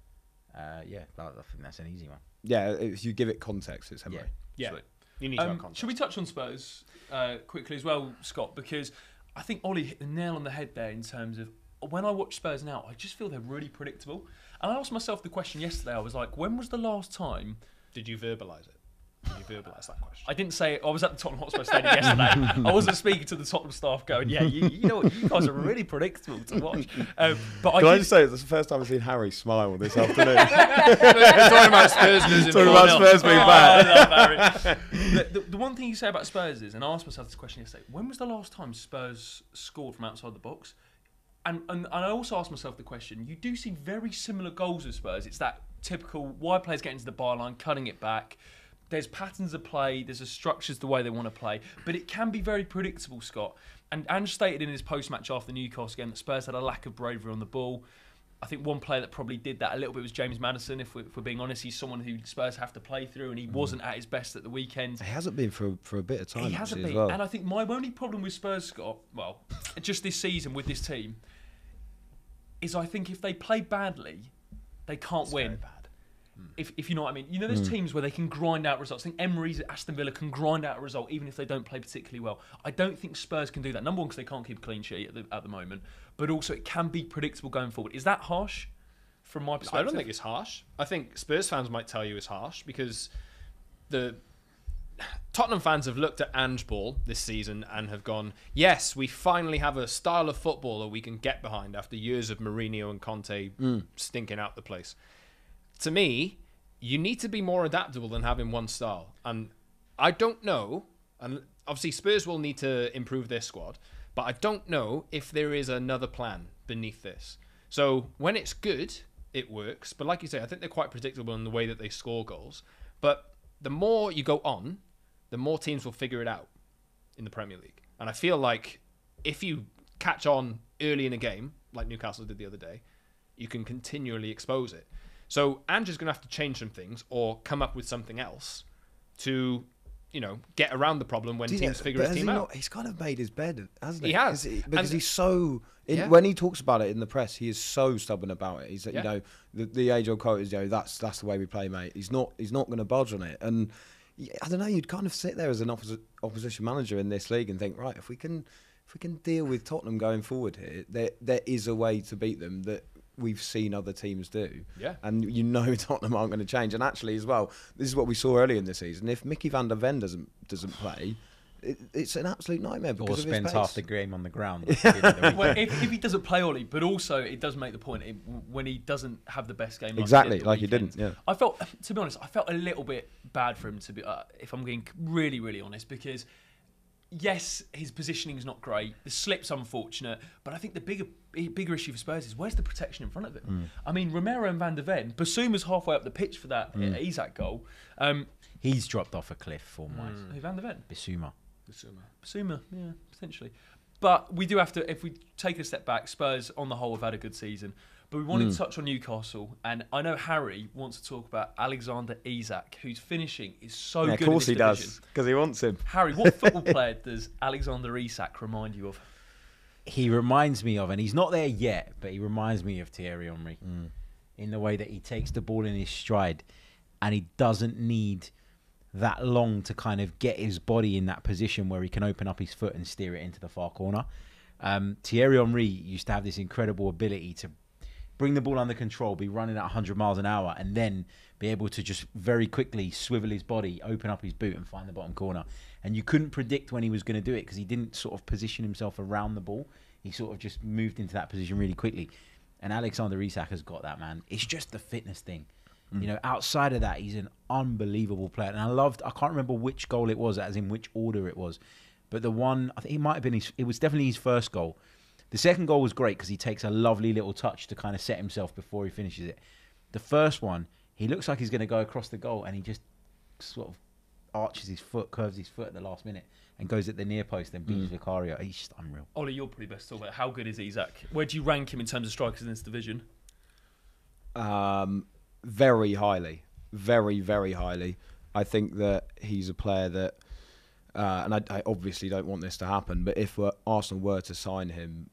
uh, yeah, I I think that's an easy one. Yeah, if you give it context, it's Emery. Yeah. Sweet. You need to have Um, context. should we touch on Spurs uh, quickly as well, Scott? Because I think Ollie hit the nail on the head there in terms of when I watch Spurs now, I just feel they're really predictable. And I asked myself the question yesterday. I was like, when was the last time? Did you verbalise it? Did you verbalise that question? I didn't say I was at the Tottenham Hotspur Stadium yesterday. I wasn't speaking to the Tottenham staff, going, "Yeah, you, you know what, you guys are really predictable to watch." Um, but I Can I did- just say, it's the first time I've seen Harry smile this afternoon. talking about Spurs losing. Talking about Spurs being Oh, bad. I the, the, the one thing you say about Spurs is, and I asked myself this question yesterday: when was the last time Spurs scored from outside the box? And, and, and I also asked myself the question: you do see very similar goals with Spurs. It's that typical wide players getting to the byline, cutting it back. There's patterns of play. There's a structures the way they want to play, but it can be very predictable, Scott. And Ange stated in his post-match after the Newcastle game that Spurs had a lack of bravery on the ball. I think one player that probably did that a little bit was James Madison. If we're, if we're being honest, he's someone who Spurs have to play through, and he mm. wasn't at his best at the weekend. he hasn't been for for a bit of time. He hasn't been, well. and I think my only problem with Spurs, Scott, well, just this season with this team, is I think if they play badly, they can't It's win. Bad. If, if you know what I mean, you know, there's Hmm. teams where they can grind out results. I think Emery's at Aston Villa can grind out a result even if they don't play particularly well. I don't think Spurs can do that. Number one, because they can't keep a clean sheet at the, at the moment, but also it can be predictable going forward. Is that harsh from my perspective? I don't think it's harsh. I think Spurs fans might tell you it's harsh because the Tottenham fans have looked at Ange Ball this season and have gone, yes, we finally have a style of football that we can get behind after years of Mourinho and Conte stinking out the place. To me, you need to be more adaptable than having one style. And I don't know, and obviously Spurs will need to improve their squad, but I don't know if there is another plan beneath this. So when it's good, it works. But like you say, I think they're quite predictable in the way that they score goals. But the more you go on, the more teams will figure it out in the Premier League. And I feel like if you catch on early in a game, like Newcastle did the other day, you can continually expose it. So Ange's going to have to change some things or come up with something else to, you know, get around the problem when teams know- figure a team he out. not- he's kind of made his bed, hasn't he? He has. Is because And- he's so. In, Yeah. When he talks about it in the press, he is so stubborn about it. He's, Yeah. you know, the, the age-old quote is, you know, that's that's the way we play, mate. He's not he's not going to budge on it. And I don't know, you'd kind of sit there as an opposi- opposition manager in this league and think, right, if we can if we can deal with Tottenham going forward here, there there is a way to beat them that we've seen other teams do. Yeah. And you know Tottenham aren't going to change. And actually, as well, this is what we saw earlier in the season. If Micky van der Ven doesn't doesn't play, it, it's an absolute nightmare Or because of his spends pace. half the game on the ground. like he did at the well, if, if he doesn't play Ollie, but also it does make the point it, when he doesn't have the best game. Like Exactly, he did at the like he didn't, yeah. I felt, to be honest, I felt a little bit bad for him. To be, uh, if I'm being really, really honest, because yes, his positioning is not great. The slip's unfortunate, but I think the bigger bigger issue for Spurs is where's the protection in front of him. Mm. I mean, Romero and Van der Ven, Bissouma's halfway up the pitch for that Mm. uh, Isak goal. Um, He's dropped off a cliff form wise. hey, Van der Ven. Bissouma. Basuma, yeah, potentially. But we do have to, if we take a step back, Spurs on the whole have had a good season. But we wanted to touch on Newcastle, and I know Harry wants to talk about Alexander Isak, whose finishing is so Yeah, good. of course in he this does because he wants him. Harry, what football player does Alexander Isak remind you of? He reminds me of, and he's not there yet, but he reminds me of Thierry Henry in the way that he takes the ball in his stride and he doesn't need that long to kind of get his body in that position where he can open up his foot and steer it into the far corner. Um, Thierry Henry used to have this incredible ability to bring the ball under control, be running at 100 miles an hour, and then be able to just very quickly swivel his body, open up his boot, and find the bottom corner. And you couldn't predict when he was going to do it because he didn't sort of position himself around the ball. He sort of just moved into that position really quickly. And Alexander Isak has got that, man. It's just the fitness thing. You mm. know, outside of that, he's an unbelievable player. And I loved, I can't remember which goal it was, as in which order it was. But the one, I think it might have been his, it was definitely his first goal. The second goal was great because he takes a lovely little touch to kind of set himself before he finishes it. The first one, he looks like he's going to go across the goal and he just sort of arches his foot, curves his foot at the last minute and goes at the near post and beats Vicario. He's just unreal. Ollie, you're probably best to talk about how good is Isak? Where do you rank him in terms of strikers in this division? Um, very highly, very very highly. I think that he's a player that, uh, and I, I obviously don't want this to happen, but if uh, Arsenal were to sign him,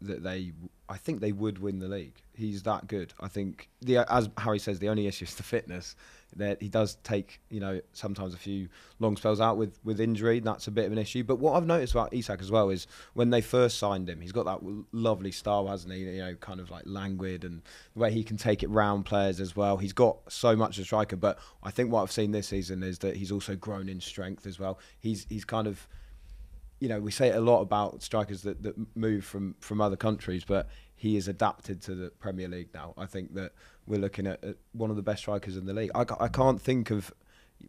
that they, I think they would win the league. He's that good. I think the as Harry says, the only issue is the fitness. That he does take, you know, sometimes a few long spells out with with injury. That's a bit of an issue. But what I've noticed about Isak as well is when they first signed him, he's got that lovely style, hasn't he? You know, kind of like languid and the way he can take it round players as well. He's got so much as a striker. But I think what I've seen this season is that he's also grown in strength as well. He's he's kind of you know, we say a lot about strikers that, that move from, from other countries, but he is adapted to the Premier League now. I think that we're looking at, at one of the best strikers in the league. I, I can't think of,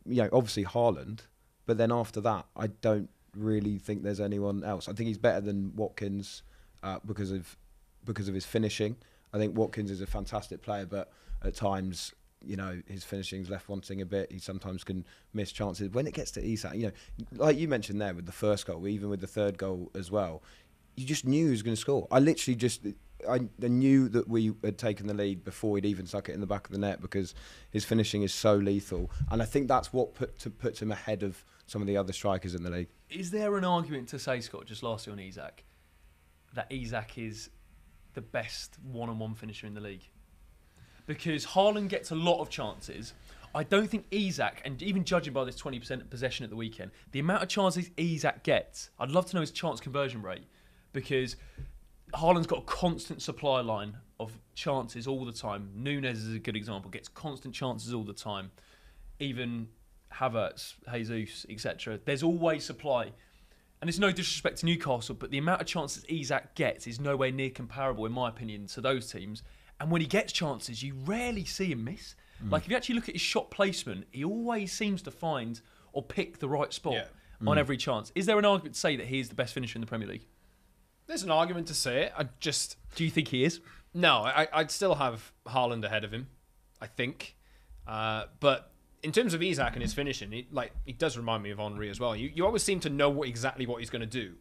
you know, obviously Haaland, but then after that, I don't really think there's anyone else. I think he's better than Watkins uh, because of because of his finishing. I think Watkins is a fantastic player, but at times, you know, his finishing's left wanting a bit. He sometimes can miss chances. When it gets to Isak, you know, like you mentioned there with the first goal, even with the third goal as well, you just knew he was going to score. I literally just, I, knew that we had taken the lead before he'd even stuck it in the back of the net because his finishing is so lethal, and I think that's what put to, puts him ahead of some of the other strikers in the league. Is there an argument to say, Scott, just lastly on Isak, that Isak is the best one-on-one finisher in the league? Because Haaland gets a lot of chances. I don't think Isak, and even judging by this 20% possession at the weekend, the amount of chances Isak gets, I'd love to know his chance conversion rate because Haaland's got a constant supply line of chances all the time. Nunez is a good example, gets constant chances all the time. Even Havertz, Jesus, etc. There's always supply. And it's no disrespect to Newcastle, but the amount of chances Isak gets is nowhere near comparable, in my opinion, to those teams. And when he gets chances, you rarely see him miss. Like if you actually look at his shot placement, he always seems to find or pick the right spot Yeah. on every chance. Is there an argument to say that he is the best finisher in the Premier League? There's an argument to say it. I just Do you think he is? no. I, I'd still have Haaland ahead of him. I think, uh, but in terms of Isak and his finishing, he, like he does remind me of Henry as well. You you always seem to know what, exactly what he's going to do,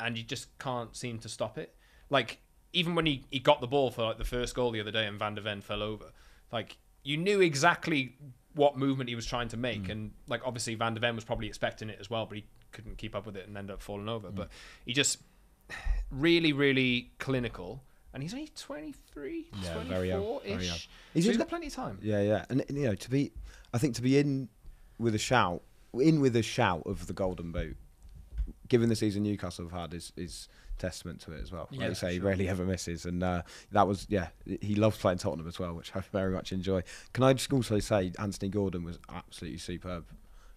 and you just can't seem to stop it. Like even when he, he got the ball for like the first goal the other day and Van der Ven fell over, like you knew exactly what movement he was trying to make, mm. and like obviously Van der Ven was probably expecting it as well, but he couldn't keep up with it and ended up falling over. Mm. But he just really really clinical. And he's only 23, Yeah, very young, 24 very young. ish. He's so he's got plenty of time. Yeah, yeah, and you know to be, I think to be in with a shout, in with a shout of the Golden Boot, given the season Newcastle have had, is is testament to it as well. Like Yeah, you say, he sure. rarely ever misses, and uh, that was yeah, he loves playing Tottenham as well, which I very much enjoy. Can I just also say Anthony Gordon was absolutely superb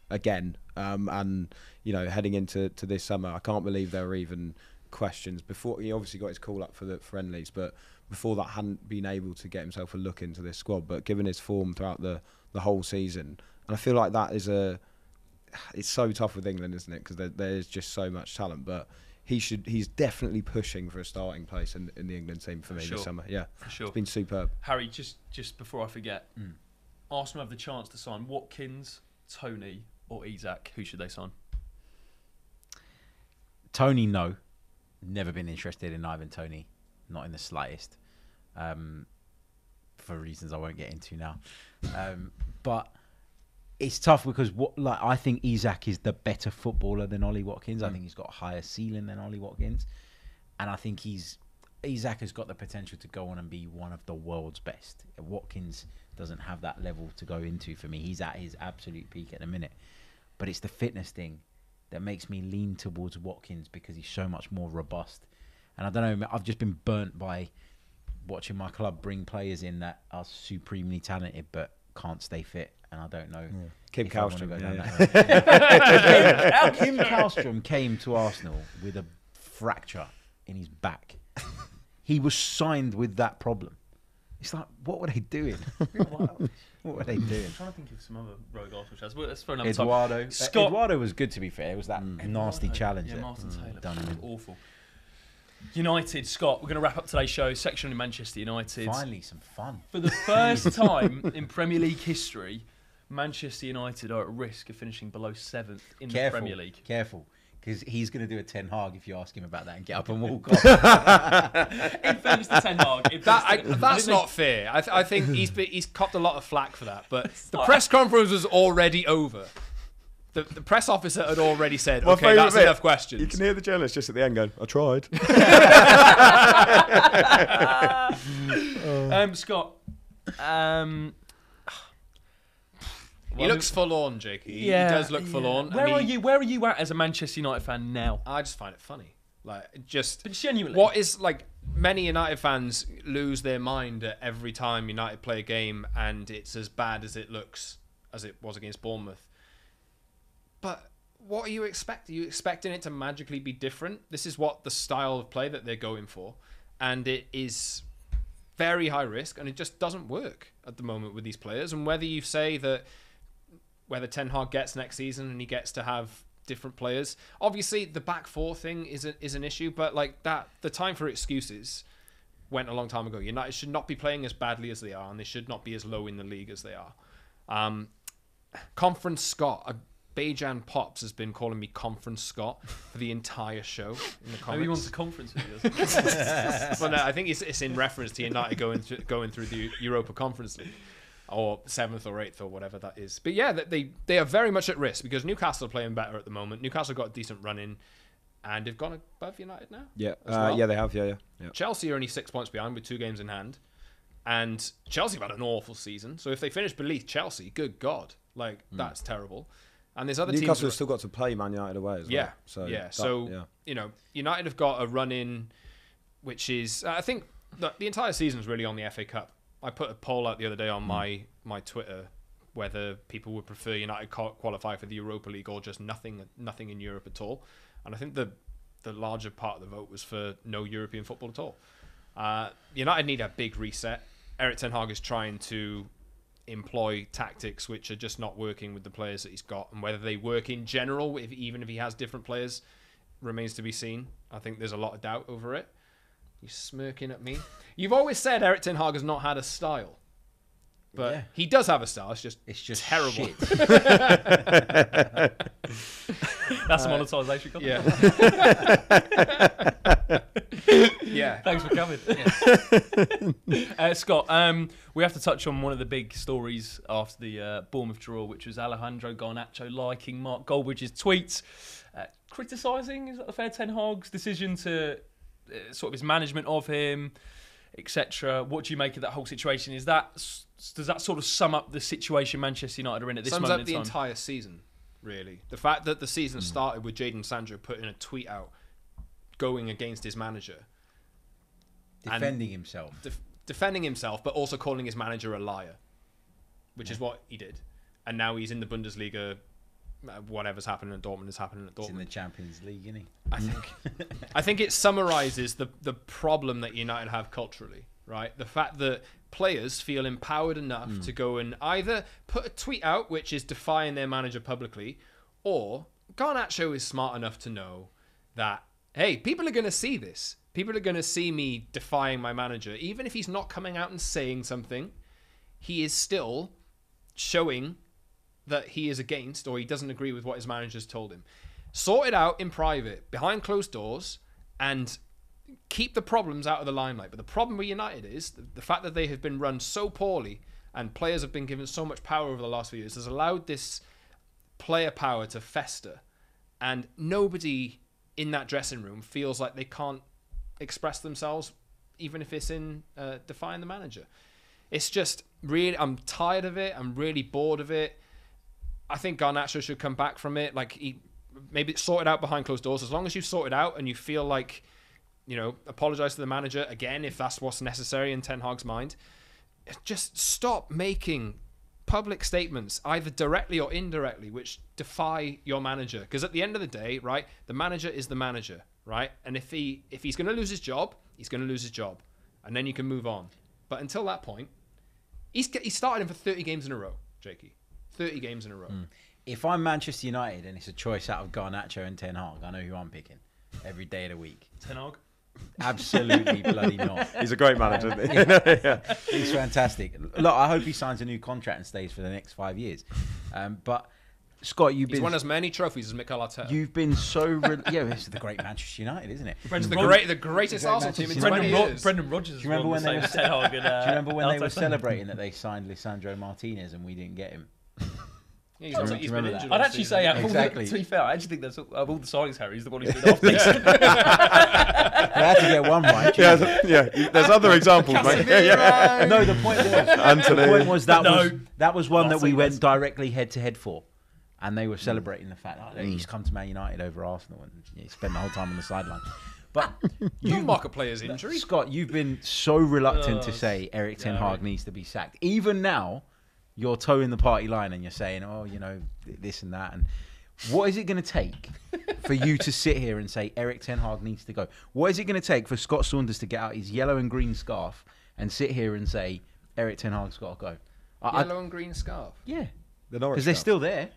again, um, and you know heading into to this summer, I can't believe there were even questions before he obviously got his call up for the friendlies, but before that hadn't been able to get himself a look into this squad. But given his form throughout the the whole season, and I feel like that is a it's so tough with England, isn't it? Because there, there's just so much talent, but. He should. He's definitely pushing for a starting place in, in the England team for me sure. this summer. Yeah, For sure. it's been superb. Harry, just just before I forget, Arsenal have the chance to sign Watkins, Toney, or Isak. Who should they sign? Toney, no. Never been interested in Ivan Toney, not in the slightest, um, for reasons I won't get into now. Um, but it's tough because what like I think Isak is the better footballer than Ollie Watkins. I mm. think he's got a higher ceiling than Ollie Watkins, and I think he's Isak has got the potential to go on and be one of the world's best. Watkins doesn't have that level to go into for me. He's at his absolute peak at the minute, but it's the fitness thing that makes me lean towards Watkins because he's so much more robust. And I don't know, I've just been burnt by watching my club bring players in that are supremely talented but can't stay fit. And I don't know. Kim if Kallstrom, yeah, down yeah. Kim Kallstrom came to Arsenal with a fracture in his back. He was signed with that problem. It's like, what were they doing? what were they doing? I'm trying to think of some other rogue Arsenal shows. Well, Let's throw another time. Eduardo. Uh, Scott- Eduardo was good to be fair. It was that mm. nasty Eduardo. challenge Yeah, that Martin mm, Taylor. done him. Awful. United, Scott. We're going to wrap up today's show. Section in Manchester United. Finally, some fun. For the first time in Premier League history, Manchester United are at risk of finishing below seventh in Careful, the Premier League. careful, because he's going to do a Ten Hag if you ask him about that and get up and walk off. In fairness to Ten Hag, That, I, that's not fair. I, th- I think he's been, he's copped a lot of flack for that. But the press conference was already over. The, the press officer had already said, My "Okay, that's bit, enough questions." You can hear the journalist just at the end going, "I tried." Um, Scott. Um, he looks forlorn, Jake. He, yeah, he does look yeah. forlorn. Where I are you? Where are you at as a Manchester United fan now? I just find it funny. Like, just But genuinely, what is like many United fans lose their mind at every time United play a game and it's as bad as it looks as it was against Bournemouth. But what are you expecting? Are you expecting it to magically be different? This is what the style of play that they're going for, and it is very high risk, and it just doesn't work at the moment with these players. And whether you say that whether Ten Hag gets next season and he gets to have different players. Obviously, the back four thing is a, is an issue, but like that, the time for excuses went a long time ago. United should not be playing as badly as they are, and they should not be as low in the league as they are. Um, Conference Scott, uh, Bajan Pops has been calling me Conference Scott for the entire show in the comments. maybe he wants a conference with us. well, no, I think it's, it's in reference to United going through, going through the Europa Conference League, or seventh or eighth or whatever that is. But yeah, they- they they are very much at risk because Newcastle are playing better at the moment. Newcastle got a decent run in, and they've gone above United now. Yeah, As uh, yeah, they have. Yeah, yeah, yeah. Chelsea are only six points behind with two games in hand. And Chelsea have had an awful season. So if they finish beneath Chelsea, good God, like that's terrible. And there's other Newcastle teams. have still got to play Man United away as well. Yeah. So yeah. that- so yeah. you know, United have got a run in, which is I think the, the entire season is really on the FA Cup. I put a poll out the other day Hmm. on my my Twitter whether people would prefer United qual- qualify for the Europa League or just nothing nothing in Europe at all. And I think the the larger part of the vote was for no European football at all. Uh, United need a big reset. Erik Ten Hag is trying to employ tactics which are just not working with the players that he's got, and whether they work in general, if, even if he has different players, remains to be seen. I think there's a lot of doubt over it. You smirking at me? You've always said Erik Ten Hag has not had a style, but Yeah. he does have a style. It's just It's just terrible. shit. That's a monetisation. Colin. Yeah, yeah. Thanks for coming. uh, Scott, um, we have to touch on one of the big stories after the uh, Bournemouth draw, which was Alejandro Garnacho liking Mark Goldbridge's tweets, uh, criticising, is that the fair Ten Hag's decision to uh, Uh, sort of his management of him, etc. What do you make of that whole situation? Is that does that sort of sum up the situation Manchester United are in at this sums moment up the in time? entire season, really. The fact that the season hmm. started with Jadon Sancho putting a tweet out going against his manager, Defending himself. def- defending himself, but also calling his manager a liar, which is what he did. And now he's in the Bundesliga. Whatever's happening at Dortmund is happening at He's in the Champions League, isn't he? I think. I think it summarizes the the problem that United have culturally, right? The fact that players feel empowered enough hmm. to go and either put a tweet out which is defying their manager publicly, or Garnacho is smart enough to know that hey, people are going to see this. People are going to see me defying my manager, even if he's not coming out and saying something. He is still showing that he is against or he doesn't agree with what his manager's told him. Sort it out in private, behind closed doors, and keep the problems out of the limelight. But the problem with United is the, fact that they have been run so poorly and players have been given so much power over the last few years has allowed this player power to fester. And nobody in that dressing room feels like they can't express themselves, even if it's in uh, defying the manager. It's just really, I'm tired of it. I'm really bored of it. I think Garnacho should come back from it. Like he maybe sort it out behind closed doors. As long as you sort it out and you feel like, you know, apologize to the manager again if that's what's necessary in Ten Hag's mind. Just stop making public statements, either directly or indirectly, which defy your manager. Because at the end of the day, right, the manager is the manager, right? And if he if he's going to lose his job, he's going to lose his job, and then you can move on. But until that point, he's he started him for thirty games in a row, Jakey. Thirty games in a row. If I'm Manchester United and it's a choice out of Garnacho and Ten Hag, I know who I'm picking every day of the week. Ten Hag. Absolutely bloody not. He's a great manager. isn't he? He's fantastic. Look, I hope he signs a new contract and stays for the next five years. Um, but Scott, you've He's been won as many trophies as Mikel Arteta. you've been so re- yeah. This is the great Manchester United, isn't it? It's the Rod- great, the greatest Great Arsenal team in Manchester twenty Brendan, Ro- years. Brendan Rodgers. Do you remember when the they were- as Ten Hag and, uh, Do you remember when they were celebrating that they signed Lisandro Martinez and we didn't get him? Yeah, he's, Do you he's remember been that? injured. I'd actually say, out of all the- to be fair, I actually think that's of all the signings, Harry, he's the one who's been off decent. They had to get one right. yeah, th- yeah. There's other examples, mate. Yeah, yeah. No, the point was Anthony. the point was that No. was that was one that we went yes. directly head to head for, and they were mm. celebrating the fact that he's mm. come to Man United over Arsenal and he spent the whole time on the sideline. But You don't a player's injury. Scott, you've been so reluctant to Oh, say Erik Ten yeah, Hag right. needs to be sacked. Even now, you're towing the party line and you're saying, "Oh, you know, this and that." And what is it going to take for you to sit here and say Erik Ten Hag needs to go? What is it going to take for Scott Saunders to get out his yellow and green scarf and sit here and say Erik Ten Hag's got to go? I, I- Yellow and green scarf. yeah, The Norwich because they're still there.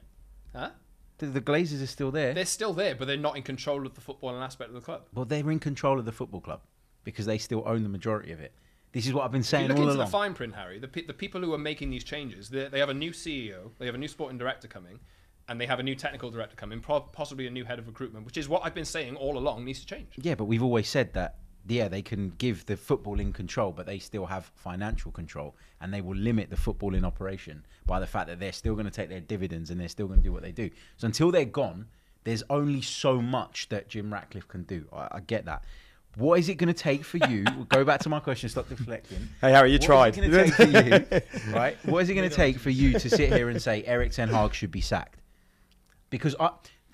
Huh? The, the Glazers are still there. They're still there, but they're not in control of the footballing aspect of the club. well, they're in control of the football club because they still own the majority of it. This is what I've been saying look all into along. the fine print, Harry, the, pe- the people who are making these changes, they they have a new CEO, they have a new sporting director coming, and they have a new technical director coming, pro- possibly a new head of recruitment, which is what I've been saying all along needs to change. Yeah, but we've always said that. Yeah, they can give the football in control, but they still have financial control, and they will limit the football in operation by the fact that they're still going to take their dividends and they're still going to do what they do. So until they're gone, there's only so much that Jim Ratcliffe can do. I, I get that. What is it going to take for you? We'll go back to my question. Stop deflecting. Hey Harry, you What is tried. it gonna take for you, right? What is it going to take for you to sit here and say Erik Ten Hag should be sacked? Because I,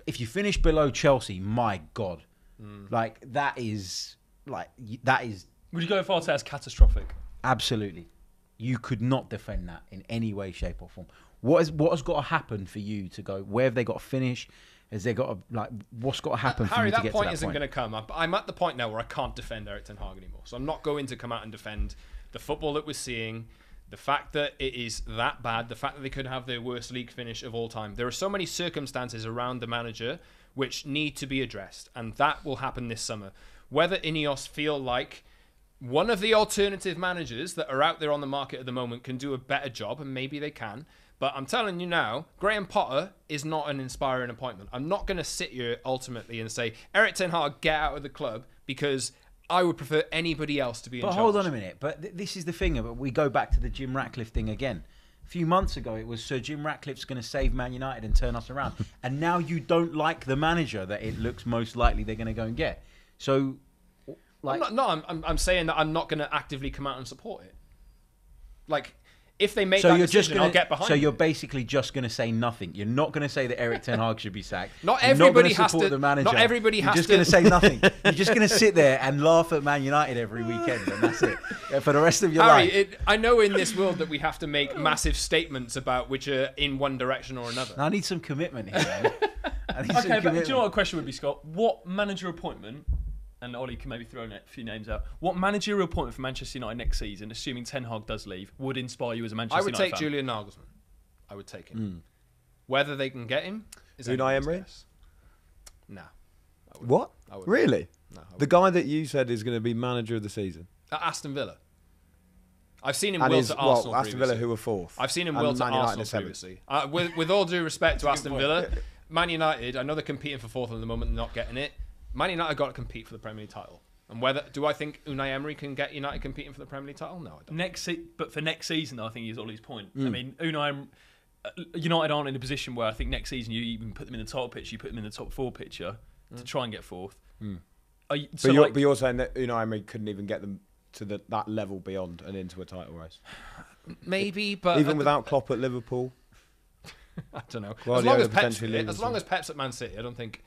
if you finish below Chelsea, my God, hmm. like that is like that is Would you go as far to say that's catastrophic? absolutely. You could not defend that in any way, shape, or form. What is what has got to happen for you to go? Where have they got to finish? Has they got to like? What's got to happen for Harry, that point that isn't going to come up. I'm at the point now where I can't defend Erik Ten Hag anymore. So I'm not going to come out and defend the football that we're seeing, the fact that it is that bad, the fact that they could have their worst league finish of all time. There are so many circumstances around the manager which need to be addressed, and that will happen this summer. Whether Ineos feel like one of the alternative managers that are out there on the market at the moment can do a better job, and maybe they can. But I'm telling you now, Graham Potter is not an inspiring appointment. I'm not going to sit here ultimately and say Erik Ten Hag get out of the club because I would prefer anybody else to be in But hold on a minute. But th- this is the thing. But we go back to the Jim Ratcliffe thing again. A few months ago, it was Sir Jim Ratcliffe's going to save Man United and turn us around, and now you don't like the manager that it looks most likely they're going to go and get. So, like, I'm not, no, I'm, I'm, I'm saying that I'm not going to actively come out and support it. Like, if they make so that you're decision, just going I'll get behind So you're basically just going to say nothing. You're not going to say that Erik Ten Hag should be sacked. Not everybody not has to- The manager. not everybody has to be. You're has just to- going to say nothing. You're just going to sit there and laugh at Man United every weekend, and that's it Yeah, for the rest of your Harry, life. it, I know in this world that we have to make massive statements about which are in one direction or another. I need some commitment here. I need some Okay, but do you know what a question would be, Scott? What manager appointment, and Ollie can maybe throw a few names out, what managerial appointment for Manchester United next season, assuming Ten Hag does leave, would inspire you as a Manchester United? I would United take fan? Julian Nagelsmann. I would take him. Whether they can get him is Unai anybody's Emery? guess. No. I. What? I. Really? No, I The guy that you said is going to be manager of the season. At Aston Villa. I've seen him And will is, to well, Arsenal Aston Villa, previously. who were fourth. I've seen him and will to Man United Arsenal seventh. previously. Uh, with, with all due respect to Aston Villa, Man United, I know they're competing for fourth at the moment, they're not getting it. Man United got to compete for the Premier League title. And whether do I think Unai Emery can get United competing for the Premier League title? No, I don't. Next, se- but for next season, I think is Ollie's point. Mm. I mean, Unai, uh, United aren't in a position where I think next season you even put them in the top picture, you put them in the top four picture to try and get fourth. Are you, Mm. But, you're, like, but you're saying that Unai Emery couldn't even get them to the, that level beyond and into a title race, Maybe, but even at the- without Klopp at Liverpool. I don't know. as long as Pep's potentially fit, leaving as long as Pep's at Man City, I don't think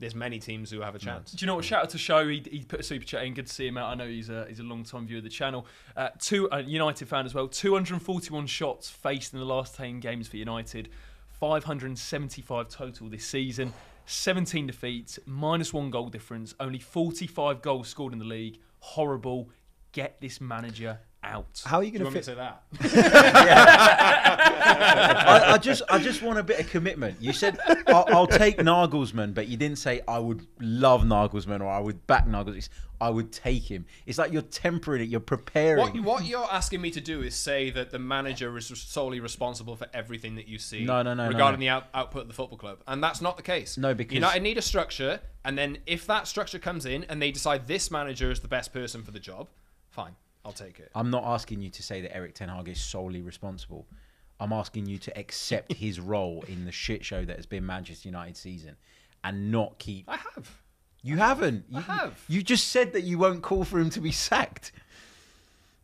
there's many teams who have a chance. Do you know what? Shout out to Show. He, he put a super chat in. Good to see him out. I know he's a he's a long time viewer of the channel. Uh, two uh, United fan as well. 241 shots faced in the last 10 games for United. 575 total this season. 17 defeats, minus one goal difference. Only 45 goals scored in the league. Horrible. Get this manager out. How are you going to fit? to say that? I, I just, I just want a bit of commitment. You said I'll, I'll take Nagelsmann, but you didn't say I would love Nagelsmann or I would back Nagelsmann. I would take him. It's like you're tempering it. You're preparing. What, what you're asking me to do is say that the manager is solely responsible for everything that you see No, no, no, no, regarding no. the out, output of the football club. And that's not the case. No, because- United need a structure, and then if that structure comes in and they decide this manager is the best person for the job, fine, I'll take it. I'm not asking you to say that Erik Ten Hag is solely responsible. I'm asking you to accept his role in the shit show that has been Manchester United season, and not keep. I have. You haven't. You, have. You just said that you won't call for him to be sacked.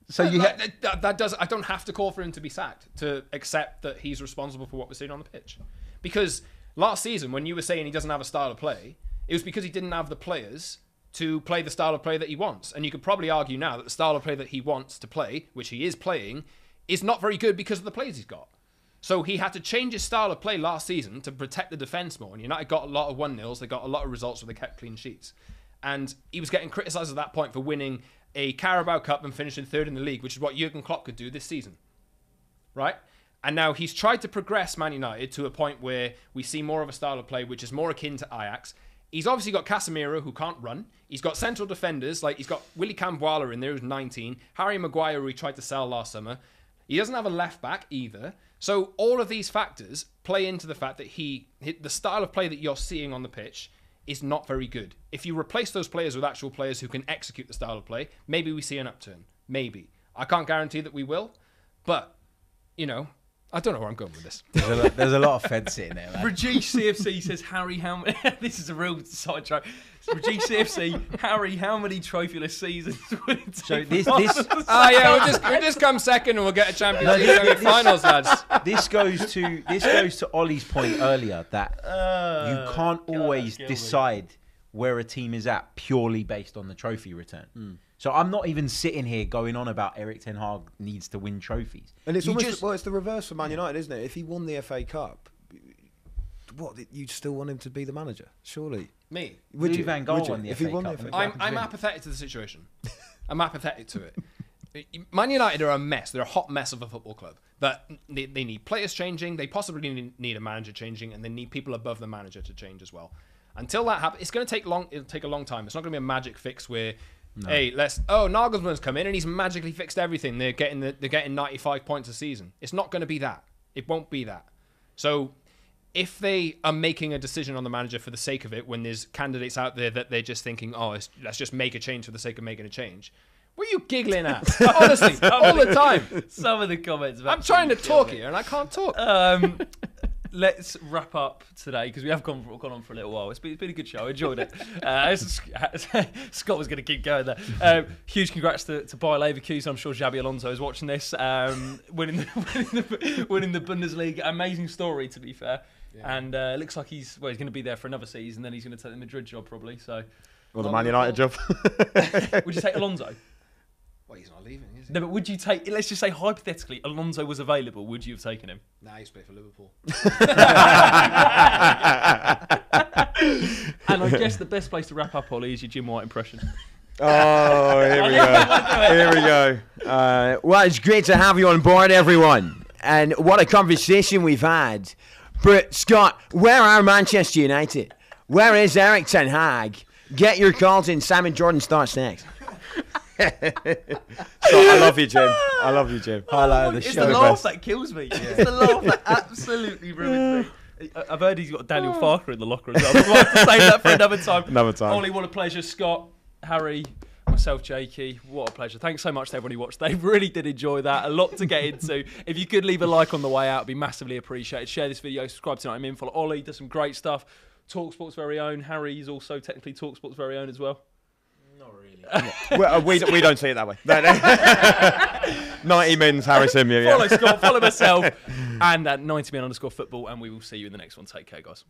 So you. That- Ha- that, that, that does. I don't have to call for him to be sacked to accept that he's responsible for what we're seeing on the pitch. Because last season, when you were saying he doesn't have a style of play, it was because he didn't have the players to play the style of play that he wants. And you could probably argue now that the style of play that he wants to play, which he is playing, is not very good because of the plays he's got. So he had to change his style of play last season to protect the defence more. And United got a lot of 1 0s. They got a lot of results where they kept clean sheets. And he was getting criticised at that point for winning a Carabao Cup and finishing third in the league, which is what Jurgen Klopp could do this season. Right? And now he's tried to progress Man United to a point where we see more of a style of play which is more akin to Ajax. He's obviously got Casemiro who can't run. He's got central defenders like he's got Willy Kambwala in there who's 19, Harry Maguire who he tried to sell last summer. He doesn't have a left back either. So all of these factors play into the fact that he the style of play that you're seeing on the pitch is not very good. If you replace those players with actual players who can execute the style of play, maybe we see an upturn. Maybe. I can't guarantee that we will, but you know, I don't know where I'm going with this. There's a, lot, there's a lot of Fed sitting there, man. Rajesh CFC says Harry, how many? this is a real sidetrack. Rajesh CFC, Harry, how many trophyless seasons would it take? So this- this- Arsenal to Ah, yeah, we'll just, we'll just come second and we'll get a Champions No, League this- semi-finals, lads. this goes to this goes to Ollie's point earlier that Uh, you can't God, always me. decide where a team is at purely based on the trophy return. Hmm. So I'm not even sitting here going on about Erik Ten Hag needs to win trophies. And it's You almost just- well, it's the reverse for Man United, isn't it? If he won the FA Cup, what you'd still want him to be the manager, surely? Me. Would Louis you? Van Gaal Would you? won the if FA he won Cup the FA Cup, I'm, happens I'm apathetic to the situation. I'm apathetic to it. Man United are a mess. They're a hot mess of a football club. That they, they need players changing. They possibly need, need a manager changing, and they need people above the manager to change as well. Until that happens, it's going to take long. It'll take a long time. It's not going to be a magic fix where, hey, let's. Oh, Nagelsmann's come in and he's magically fixed everything. They're getting the, they're getting 95 points a season. It's not going to be that. It won't be that. So if they are making a decision on the manager for the sake of it, when there's candidates out there that they're just thinking, oh, let's just make a change for the sake of making a change, what are you giggling at? Honestly, all the time. Some of the comments. I'm trying to talk here and I can't talk. Um, let's wrap up today because we have gone, gone on for a little while. It's been, it's been a good show. I enjoyed it. Uh, Scott was going to keep going there. Um, huge congrats to, to Bayer Leverkusen. I'm sure Xabi Alonso is watching this. Um, winning, the, winning, the, winning the Bundesliga. Amazing story, to be fair. And uh, looks like he's well. He's going to be there for another season. Then he's going to take the Madrid job probably. So, Or the Man United job. would you take Alonso? well, he's not leaving, is he? No, but would you take? Let's just say hypothetically, Alonso was available. Would you have taken him? Nah, he's played for Liverpool. And I guess the best place to wrap up, Ollie, is your Jim White impression. Oh, here we go. Here we go. Uh, well, it's great to have you on board, everyone. And what a conversation we've had. But, Scott, where are Manchester United? Where is Erik Ten Hag? Get your calls in. Simon Jordan starts next. So, I love you, Jim. I love you, Jim. Oh, Highlight of the it's show. the The laugh best. that kills me. It's the laugh that absolutely ruins me. I- I've heard he's got Daniel oh. Farke in the locker as well. But we'll have to save that for another time. Another time. Ollie, what a pleasure. Scott, Harry, myself, Jakey, what a pleasure. Thanks so much to everyone who watched. They really did enjoy that. A lot to get into. if you could leave a like on the way out, it'd be massively appreciated. Share this video, subscribe tonight. I'm In, for Ollie, does some great stuff. Talksport's very own. Harry is also technically Talksport's very own as well. Well, uh, we, we don't see it that way. No, no. 90 mins, Harry Symeou. Yeah. Follow Scott, follow myself, and at 90 min underscore football, and we will see you in the next one. Take care, guys.